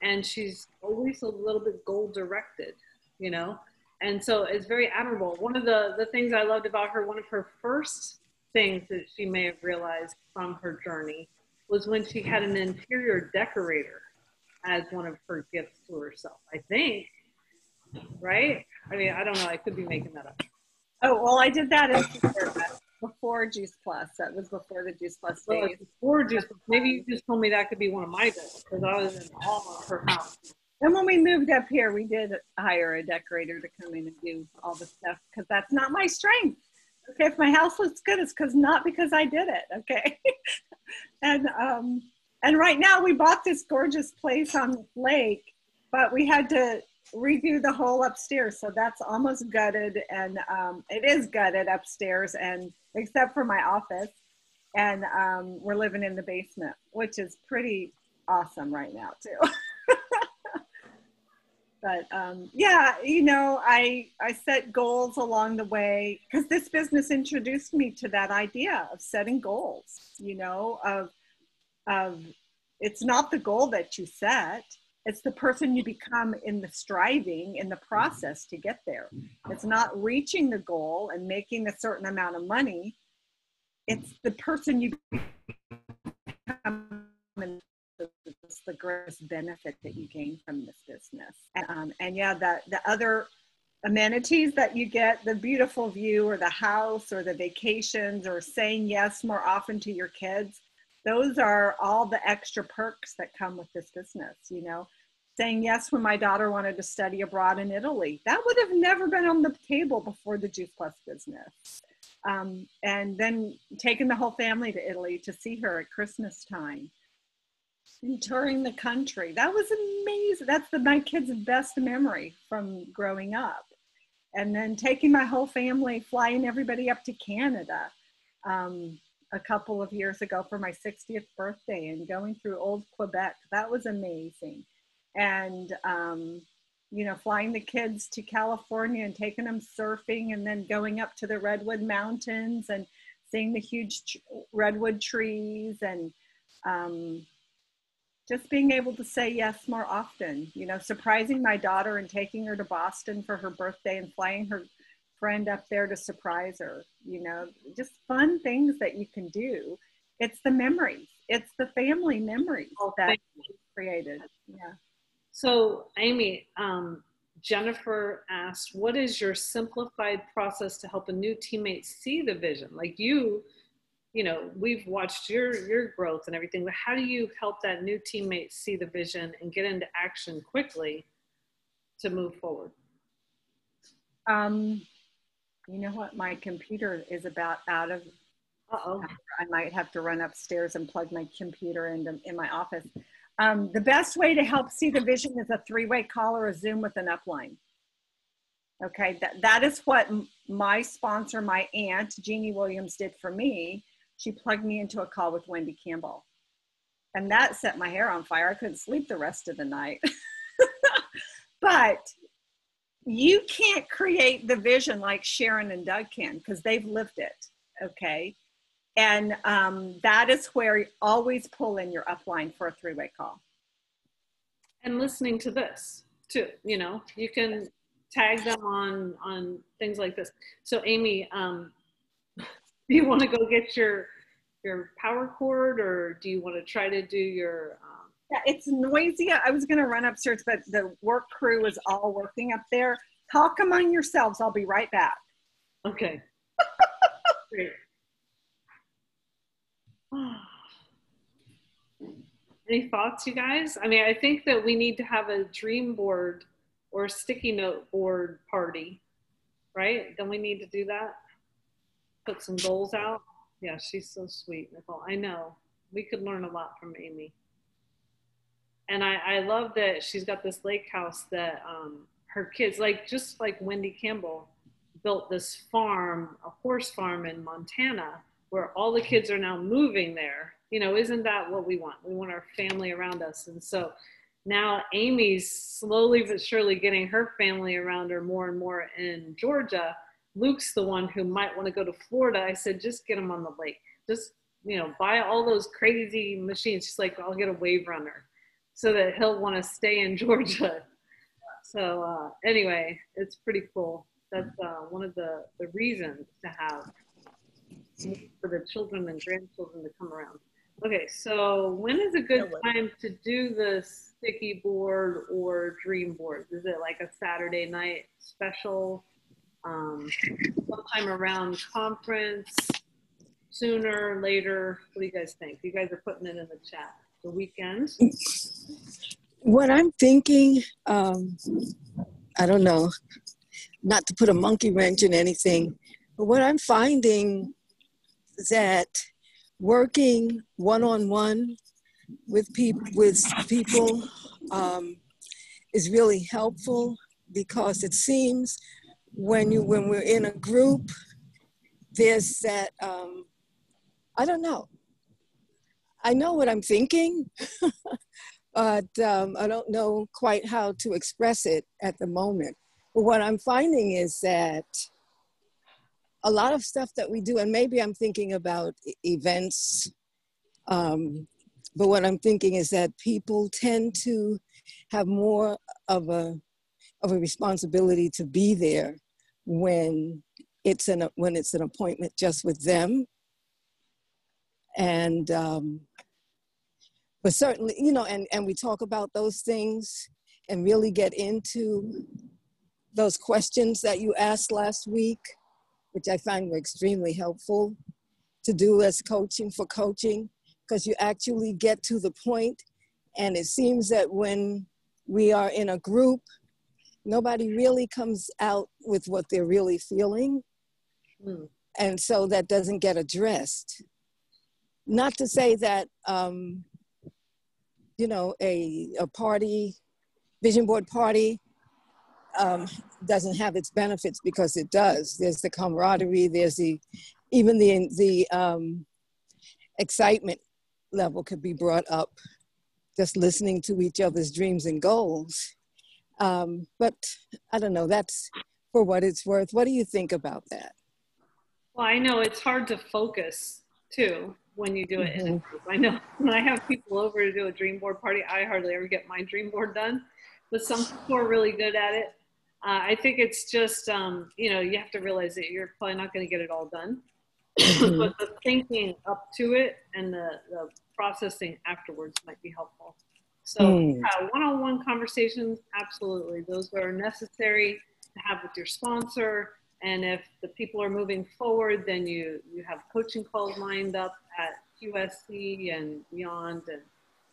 and she's always a little bit goal directed. You know, and so it's very admirable. One of the the things I loved about her, one of her first things that she may have realized from her journey was when she had an interior decorator as one of her gifts to herself. I think, right? I mean, I don't know. I could be making that up. Oh, well, I did that before Juice Plus. That was before the Juice Plus days. it's gorgeous. Maybe you just told me that could be one of my goals because I was in awe of her house. And when we moved up here, we did hire a decorator to come in and do all the stuff because that's not my strength. Okay, if my house looks good, it's because not because I did it. Okay, and um, and right now we bought this gorgeous place on the lake, but we had to redo the whole upstairs, so that's almost gutted, and um, it is gutted upstairs, and except for my office, and um, we're living in the basement, which is pretty awesome right now too. but um, yeah you know i i set goals along the way because this business introduced me to that idea of setting goals you know of of it's not the goal that you set it's the person you become in the striving in the process to get there it's not reaching the goal and making a certain amount of money it's the person you become and it's the greatest benefit that you gain from this business. Um, and yeah, the, the other amenities that you get, the beautiful view or the house or the vacations or saying yes more often to your kids, those are all the extra perks that come with this business, you know. Saying yes when my daughter wanted to study abroad in Italy. That would have never been on the table before the Juice Plus business. Um, and then taking the whole family to Italy to see her at Christmas time and touring the country. That was amazing. That's the, my kid's best memory from growing up. And then taking my whole family, flying everybody up to Canada um, a couple of years ago for my 60th birthday and going through old Quebec. That was amazing. And, um, you know, flying the kids to California and taking them surfing and then going up to the Redwood Mountains and seeing the huge redwood trees and, um, just being able to say yes more often, you know, surprising my daughter and taking her to Boston for her birthday and flying her friend up there to surprise her, you know, just fun things that you can do. It's the memories, it's the family memories oh, that created. Yeah. So, Amy, um, Jennifer asked, What is your simplified process to help a new teammate see the vision? Like you, you know we've watched your your growth and everything but how do you help that new teammate see the vision and get into action quickly to move forward? Um you know what? My computer is about out of uh-oh. I might have to run upstairs and plug my computer into in my office um, the best way to help see the vision is a three-way call or a zoom with an upline okay that, that is what my sponsor my aunt jeannie williams did for me she plugged me into a call with Wendy Campbell. And that set my hair on fire. I couldn't sleep the rest of the night. but you can't create the vision like Sharon and Doug can because they've lived it. Okay. And um, that is where you always pull in your upline for a three way call. And listening to this too, you know, you can tag them on on things like this. So Amy, um, do you want to go get your your power cord or do you want to try to do your um... yeah it's noisy. I was going to run upstairs but the work crew is all working up there. Talk among yourselves. I'll be right back. Okay. Great any thoughts you guys i mean i think that we need to have a dream board or sticky note board party right then we need to do that put some goals out. Yeah, she's so sweet, Nicole. I know. We could learn a lot from Amy. And I, I love that she's got this lake house that um, her kids, like just like Wendy Campbell, built this farm, a horse farm in Montana, where all the kids are now moving there. You know, isn't that what we want? We want our family around us. And so now Amy's slowly but surely getting her family around her more and more in Georgia Luke's the one who might want to go to Florida. I said, just get him on the lake. Just, you know, buy all those crazy machines. She's like, I'll get a wave runner so that he'll want to stay in Georgia. So uh, anyway, it's pretty cool. That's uh, one of the, the reasons to have for the children and grandchildren to come around. Okay, so when is a good time to do the sticky board or dream boards? Is it like a Saturday night special? um, sometime around conference, sooner, later? What do you guys think? You guys are putting it in the chat. The weekend? What I'm thinking, um, I don't know, not to put a monkey wrench in anything, but what I'm finding is that working one on one with people with people um, is really helpful because it seems when you when we're in a group, there's that um, I don't know. I know what I'm thinking, but um, I don't know quite how to express it at the moment. But what I'm finding is that a lot of stuff that we do, and maybe I'm thinking about events, um, but what I'm thinking is that people tend to have more of a of a responsibility to be there when it's an when it's an appointment just with them. And um, but certainly you know and and we talk about those things and really get into those questions that you asked last week which i find were extremely helpful to do as coaching for coaching because you actually get to the point and it seems that when we are in a group nobody really comes out with what they're really feeling. Mm. and so that doesn't get addressed. Not to say that, um, you know, a, a party, vision board party, um, doesn't have its benefits because it does. There's the camaraderie, there's the, even the, the um, excitement level could be brought up just listening to each other's dreams and goals. Um, but I don't know, that's for what it's worth. What do you think about that? Well, I know it's hard to focus too when you do it. Mm-hmm. I know when I have people over to do a dream board party, I hardly ever get my dream board done, but some people are really good at it. Uh, I think it's just, um, you know, you have to realize that you're probably not going to get it all done. Mm-hmm. but the thinking up to it and the, the processing afterwards might be helpful. So, mm. uh, one-on-one conversations, absolutely, those are necessary to have with your sponsor. And if the people are moving forward, then you you have coaching calls lined up at QSC and beyond, and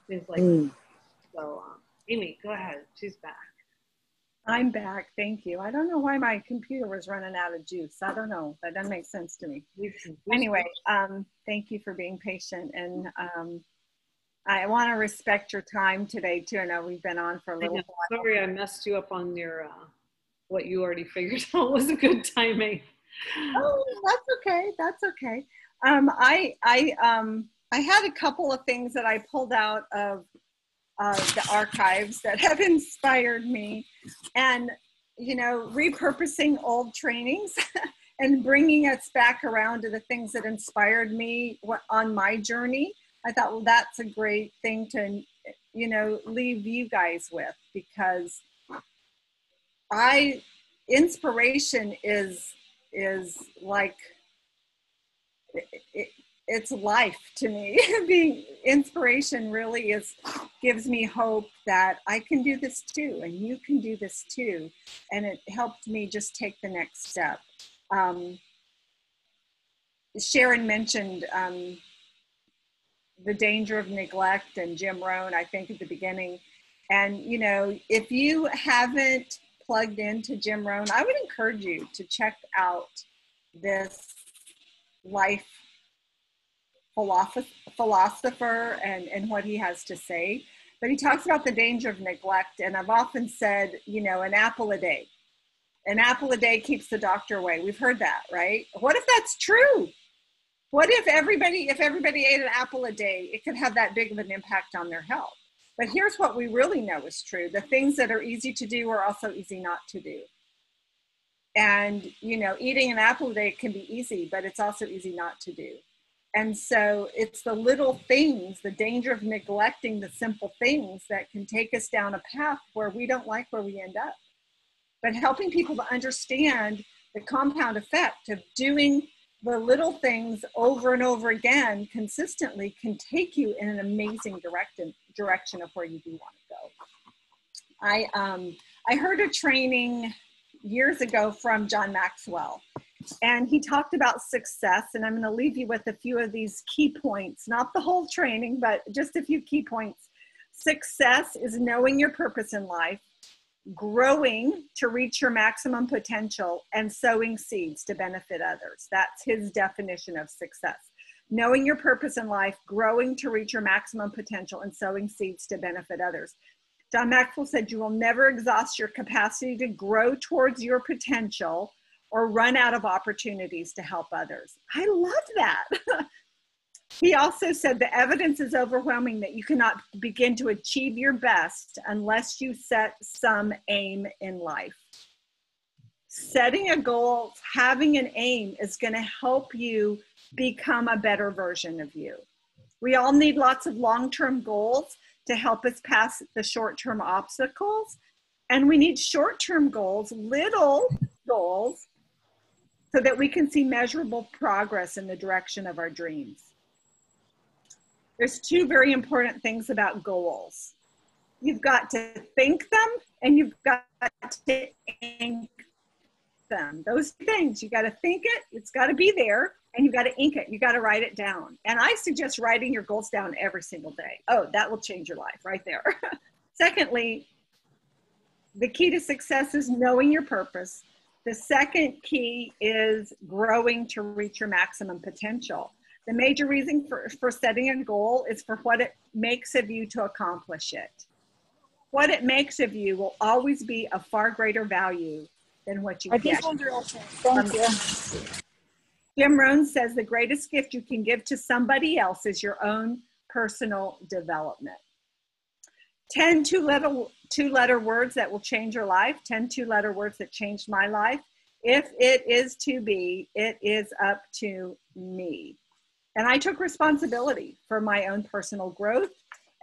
things like mm. that. So, um, Amy, go ahead. She's back. I'm back. Thank you. I don't know why my computer was running out of juice. I don't know. That doesn't make sense to me. Anyway, um, thank you for being patient. And um, I want to respect your time today, too. I know we've been on for a little while. Sorry, I messed you up on your uh, what you already figured out was a good timing. Oh, that's okay. That's okay. Um, I I um, I had a couple of things that I pulled out of uh, the archives that have inspired me. And you know repurposing old trainings and bringing us back around to the things that inspired me on my journey i thought well that's a great thing to you know leave you guys with because i inspiration is is like it, it's life to me. Being inspiration really is gives me hope that i can do this too and you can do this too. And it helped me just take the next step. Um, sharon mentioned um, the danger of neglect and jim rohn i think at the beginning. And you know if you haven't plugged into jim rohn i would encourage you to check out this life philosopher and, and what he has to say. But he talks about the danger of neglect. And I've often said, you know, an apple a day. An apple a day keeps the doctor away. We've heard that, right? What if that's true? What if everybody, if everybody ate an apple a day, it could have that big of an impact on their health? But here's what we really know is true. The things that are easy to do are also easy not to do. And, you know, eating an apple a day can be easy, but it's also easy not to do. And so it's the little things, the danger of neglecting the simple things that can take us down a path where we don't like where we end up. But helping people to understand the compound effect of doing the little things over and over again consistently can take you in an amazing direction direction of where you do want to go. I um, I heard a training years ago from John Maxwell, and he talked about success. And I'm going to leave you with a few of these key points, not the whole training, but just a few key points. Success is knowing your purpose in life, growing to reach your maximum potential, and sowing seeds to benefit others. That's his definition of success. Knowing your purpose in life, growing to reach your maximum potential, and sowing seeds to benefit others. John Maxwell said, You will never exhaust your capacity to grow towards your potential or run out of opportunities to help others. I love that. he also said the evidence is overwhelming that you cannot begin to achieve your best unless you set some aim in life. Setting a goal, having an aim is going to help you become a better version of you. We all need lots of long term goals to help us pass the short term obstacles. And we need short term goals, little goals so that we can see measurable progress in the direction of our dreams. There's two very important things about goals. You've got to think them and you've got to ink them. Those things, you got to think it, it's got to be there, and you've got to ink it. You got to write it down. And I suggest writing your goals down every single day. Oh, that will change your life right there. Secondly, the key to success is knowing your purpose The second key is growing to reach your maximum potential. The major reason for, for setting a goal is for what it makes of you to accomplish it. What it makes of you will always be of far greater value than what you I get. just wonder, okay, thank you. Um, Jim Rohn says the greatest gift you can give to somebody else is your own personal development. 10 two letter, two letter words that will change your life, 10 two letter words that changed my life. If it is to be, it is up to me. And I took responsibility for my own personal growth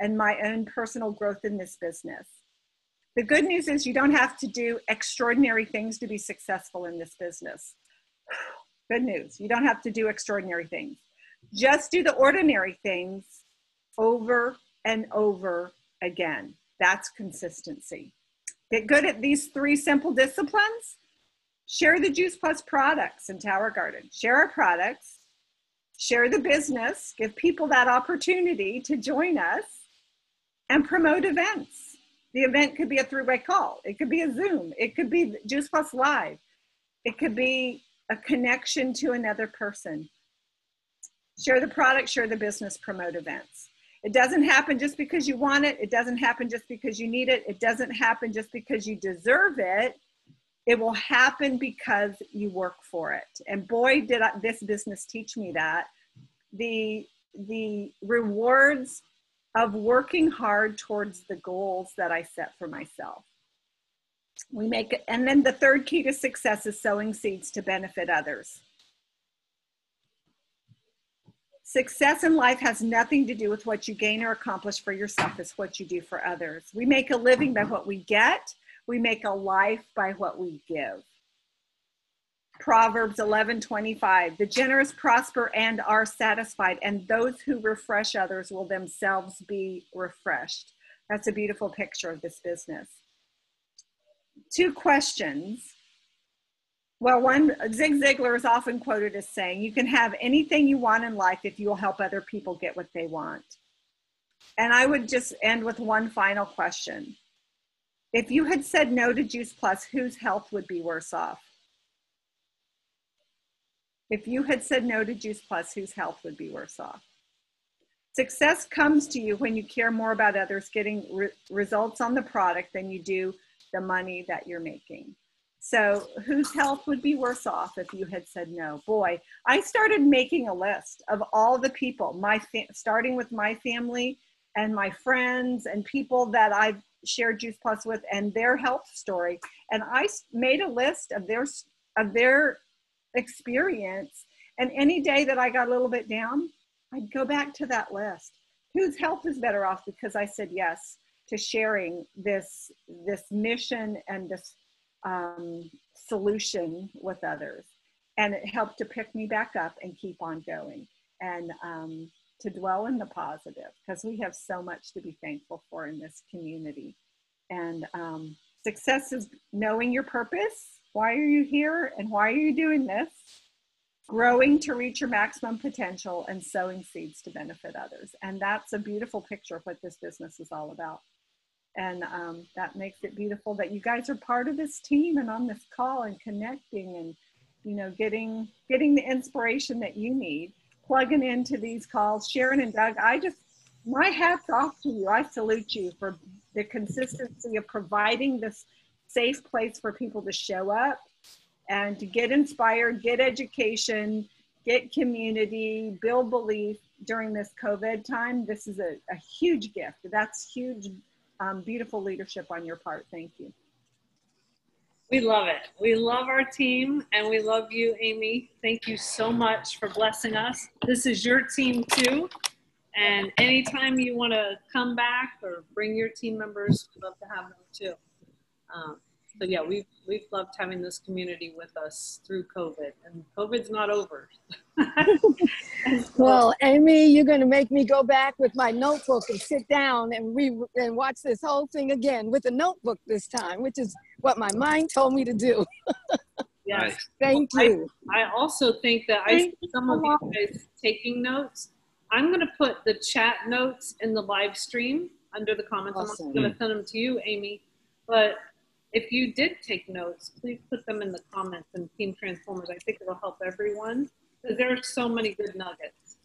and my own personal growth in this business. The good news is you don't have to do extraordinary things to be successful in this business. Good news. You don't have to do extraordinary things. Just do the ordinary things over and over again. That's consistency. Get good at these three simple disciplines. Share the Juice Plus products in Tower Garden. Share our products. Share the business. Give people that opportunity to join us and promote events. The event could be a three way call, it could be a Zoom, it could be Juice Plus Live, it could be a connection to another person. Share the product, share the business, promote events. It doesn't happen just because you want it. It doesn't happen just because you need it. It doesn't happen just because you deserve it. It will happen because you work for it. And boy, did I, this business teach me that. The, the rewards of working hard towards the goals that I set for myself. We make it, and then the third key to success is sowing seeds to benefit others. Success in life has nothing to do with what you gain or accomplish for yourself, it's what you do for others. We make a living by what we get, we make a life by what we give. Proverbs 11:25 The generous prosper and are satisfied and those who refresh others will themselves be refreshed. That's a beautiful picture of this business. Two questions well, one, Zig Ziglar is often quoted as saying, You can have anything you want in life if you will help other people get what they want. And I would just end with one final question. If you had said no to Juice Plus, whose health would be worse off? If you had said no to Juice Plus, whose health would be worse off? Success comes to you when you care more about others getting re- results on the product than you do the money that you're making. So, whose health would be worse off if you had said no? Boy, I started making a list of all the people, my fa- starting with my family and my friends and people that I've shared Juice Plus with and their health story. And I made a list of their of their experience. And any day that I got a little bit down, I'd go back to that list. Whose health is better off because I said yes to sharing this this mission and this um, solution with others. And it helped to pick me back up and keep on going and um, to dwell in the positive because we have so much to be thankful for in this community. And um, success is knowing your purpose. Why are you here and why are you doing this? Growing to reach your maximum potential and sowing seeds to benefit others. And that's a beautiful picture of what this business is all about and um, that makes it beautiful that you guys are part of this team and on this call and connecting and you know getting getting the inspiration that you need. Plugging into these calls. Sharon and doug i just my hats off to you. I salute you for the consistency of providing this safe place for people to show up and to get inspired get education get community build belief during this covid time. This is a, a huge gift. That's huge um, beautiful leadership on your part. Thank you. We love it. We love our team and we love you, Amy. Thank you so much for blessing us. This is your team too. And anytime you want to come back or bring your team members, we'd love to have them too. Um, so yeah, we've we've loved having this community with us through COVID, and COVID's not over. well, Amy, you're going to make me go back with my notebook and sit down and re and watch this whole thing again with a notebook this time, which is what my mind told me to do. yes, thank you. I, I also think that I see some of you guys taking notes. I'm going to put the chat notes in the live stream under the comments. Awesome. I'm going to send them to you, Amy. But if you did take notes, please put them in the comments and Team Transformers. I think it'll help everyone because there are so many good nuggets.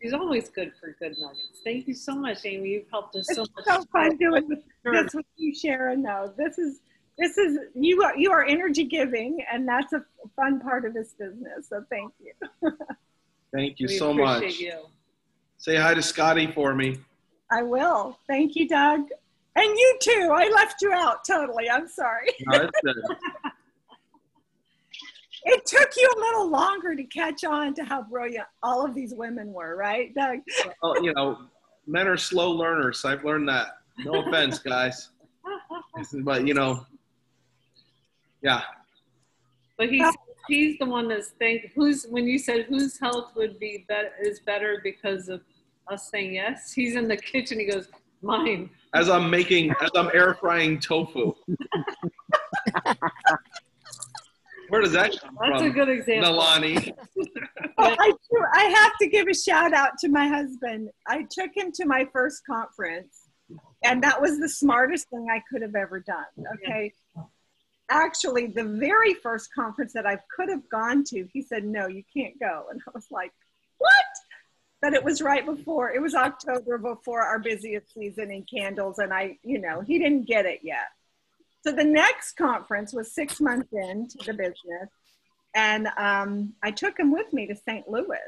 She's always good for good nuggets. Thank you so much, Amy. You've helped us It's so much. It's so fun doing this, this with you, Sharon. No, this is this is you are you are energy giving, and that's a fun part of this business. So thank you. Thank you We so appreciate much. You. Say hi to Scotty for me. I will. Thank you, Doug. And you too. I left you out totally. I'm sorry. No, that's good. It took you a little longer to catch on to how brilliant all of these women were, right, Doug? oh, you know, men are slow learners. I've learned that. No offense, guys. But you know, yeah. But he's he's the one that's think who's when you said whose health would be better is better because of us saying yes. He's in the kitchen. He goes, mine. As I'm making, as I'm air frying tofu. Where does that come from? That's a good example. Nalani. Oh, I, do, I have to give a shout out to my husband. I took him to my first conference, and that was the smartest thing I could have ever done. Okay. Actually, the very first conference that I could have gone to, he said, No, you can't go. And I was like, What? But it was right before, it was October before our busiest season in candles, and I, you know, he didn't get it yet. So the next conference was six months into the business. And um, I took him with me to St. Louis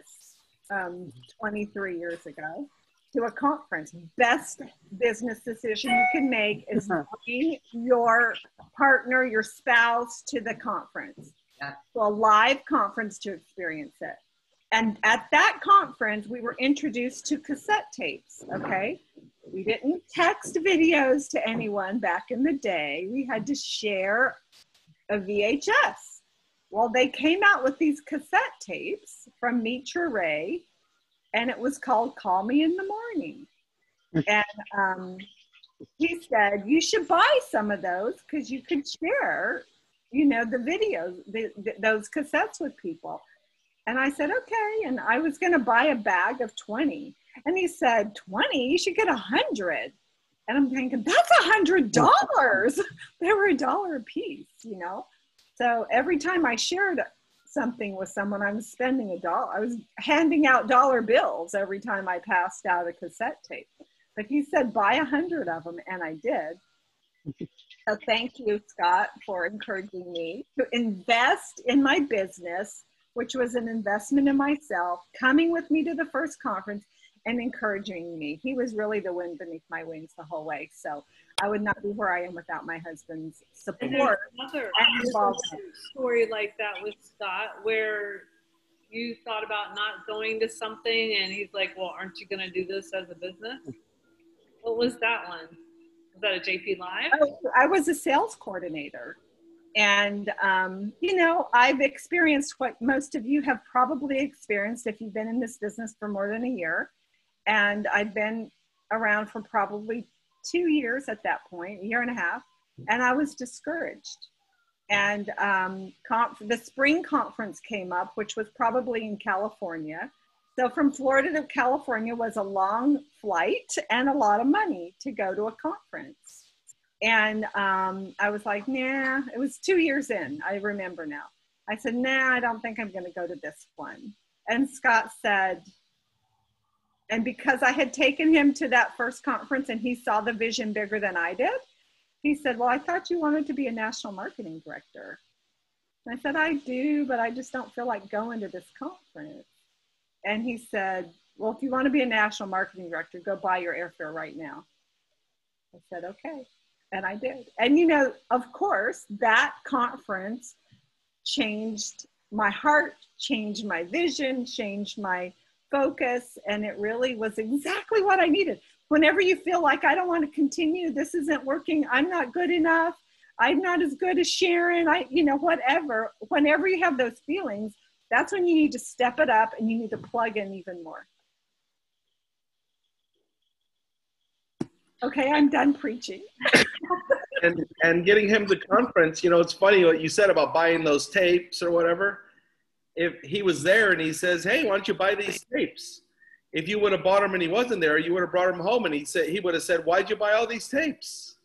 um, 23 years ago to a conference. Best business decision you can make is bring your partner, your spouse to the conference, Yeah. to a live conference to experience it. And at that conference, we were introduced to cassette tapes, okay? We didn't text videos to anyone back in the day. We had to share a VHS. Well, they came out with these cassette tapes from Mitra Ray, and it was called Call Me in the Morning. and um, he said, You should buy some of those because you could share, you know, the videos, the, the, those cassettes with people. And I said, Okay. And I was going to buy a bag of 20. And he said, 20? You should get a 100. And I'm thinking, That's a $100. they were a dollar a piece, you know? So every time I shared something with someone, I was spending a dollar. I was handing out dollar bills every time I passed out a cassette tape. But he said, buy a hundred of them, and I did. So thank you, Scott, for encouraging me to invest in my business, which was an investment in myself, coming with me to the first conference and encouraging me. He was really the wind beneath my wings the whole way. So I would not be where I am without my husband's support. another story like that with Scott where you thought about not going to something and he's like, Well, aren't you going to do this as a business? What was that one? Was that a JP Live? Oh, I was a sales coordinator. And, um, you know, I've experienced what most of you have probably experienced if you've been in this business for more than a year. And I've been around for probably two years at that point, a year and a half. And I was discouraged. And um, conf- the spring conference came up, which was probably in California. So from Florida to California was a long flight and a lot of money to go to a conference. And um, I was like, nah, it was two years in. I remember now. I said, nah, I don't think I'm going to go to this one. And Scott said, and because I had taken him to that first conference and he saw the vision bigger than I did, he said, Well, I thought you wanted to be a national marketing director. And I said, I do, but I just don't feel like going to this conference. And he said, Well, if you want to be a national marketing director, go buy your airfare right now. I said, Okay. And I did. And, you know, of course, that conference changed my heart, changed my vision, changed my focus. And it really was exactly what I needed. Whenever you feel like I don't want to continue, this isn't working, I'm not good enough, I'm not as good as Sharon, I, you know, whatever. Whenever you have those feelings, that's when you need to step it up and you need to plug in even more. Okay, I'm done preaching. and and getting him to conference, you know, it's funny what you said about buying those tapes or whatever. If he was there and he says, "Hey, why don't you buy these tapes?" If you would have bought them and he wasn't there, you would have brought him home and he said he would have said, "Why'd you buy all these tapes?"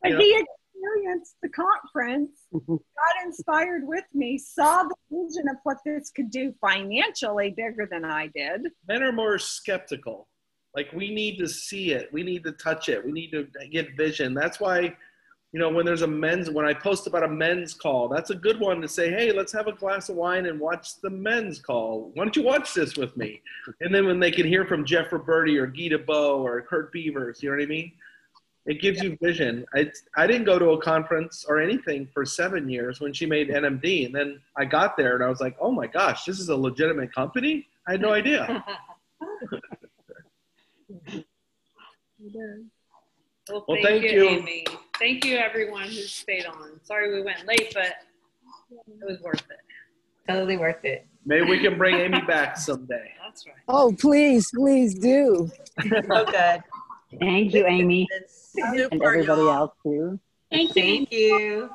But Yeah. he experienced the conference, got inspired with me, saw the vision of what this could do financially bigger than I did. Men are more skeptical. Like we need to see it. We need to touch it. We need to get vision. That's why, you know, when there's a men's, when I post about a men's call, that's a good one to say, hey, let's have a glass of wine and watch the men's call. Why don't you watch this with me? And then when they can hear from Jeff Roberti or Gita Bo or Kurt Beavers, you know what I mean? It gives you vision. I, I didn't go to a conference or anything for seven years when she made NMD. And then I got there and I was like, oh my gosh, this is a legitimate company? I had no idea. Well, Well, thank, thank you, you. Amy. Thank you, everyone who stayed on. Sorry we went late, but it was worth it. Totally worth it. Maybe we can bring Amy back someday. That's right. Oh, please, please do. So good. Thank you, Amy, and everybody else too. Thank you. Thank you, Amy.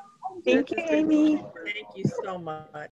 Thank you, Amy. Thank you so much.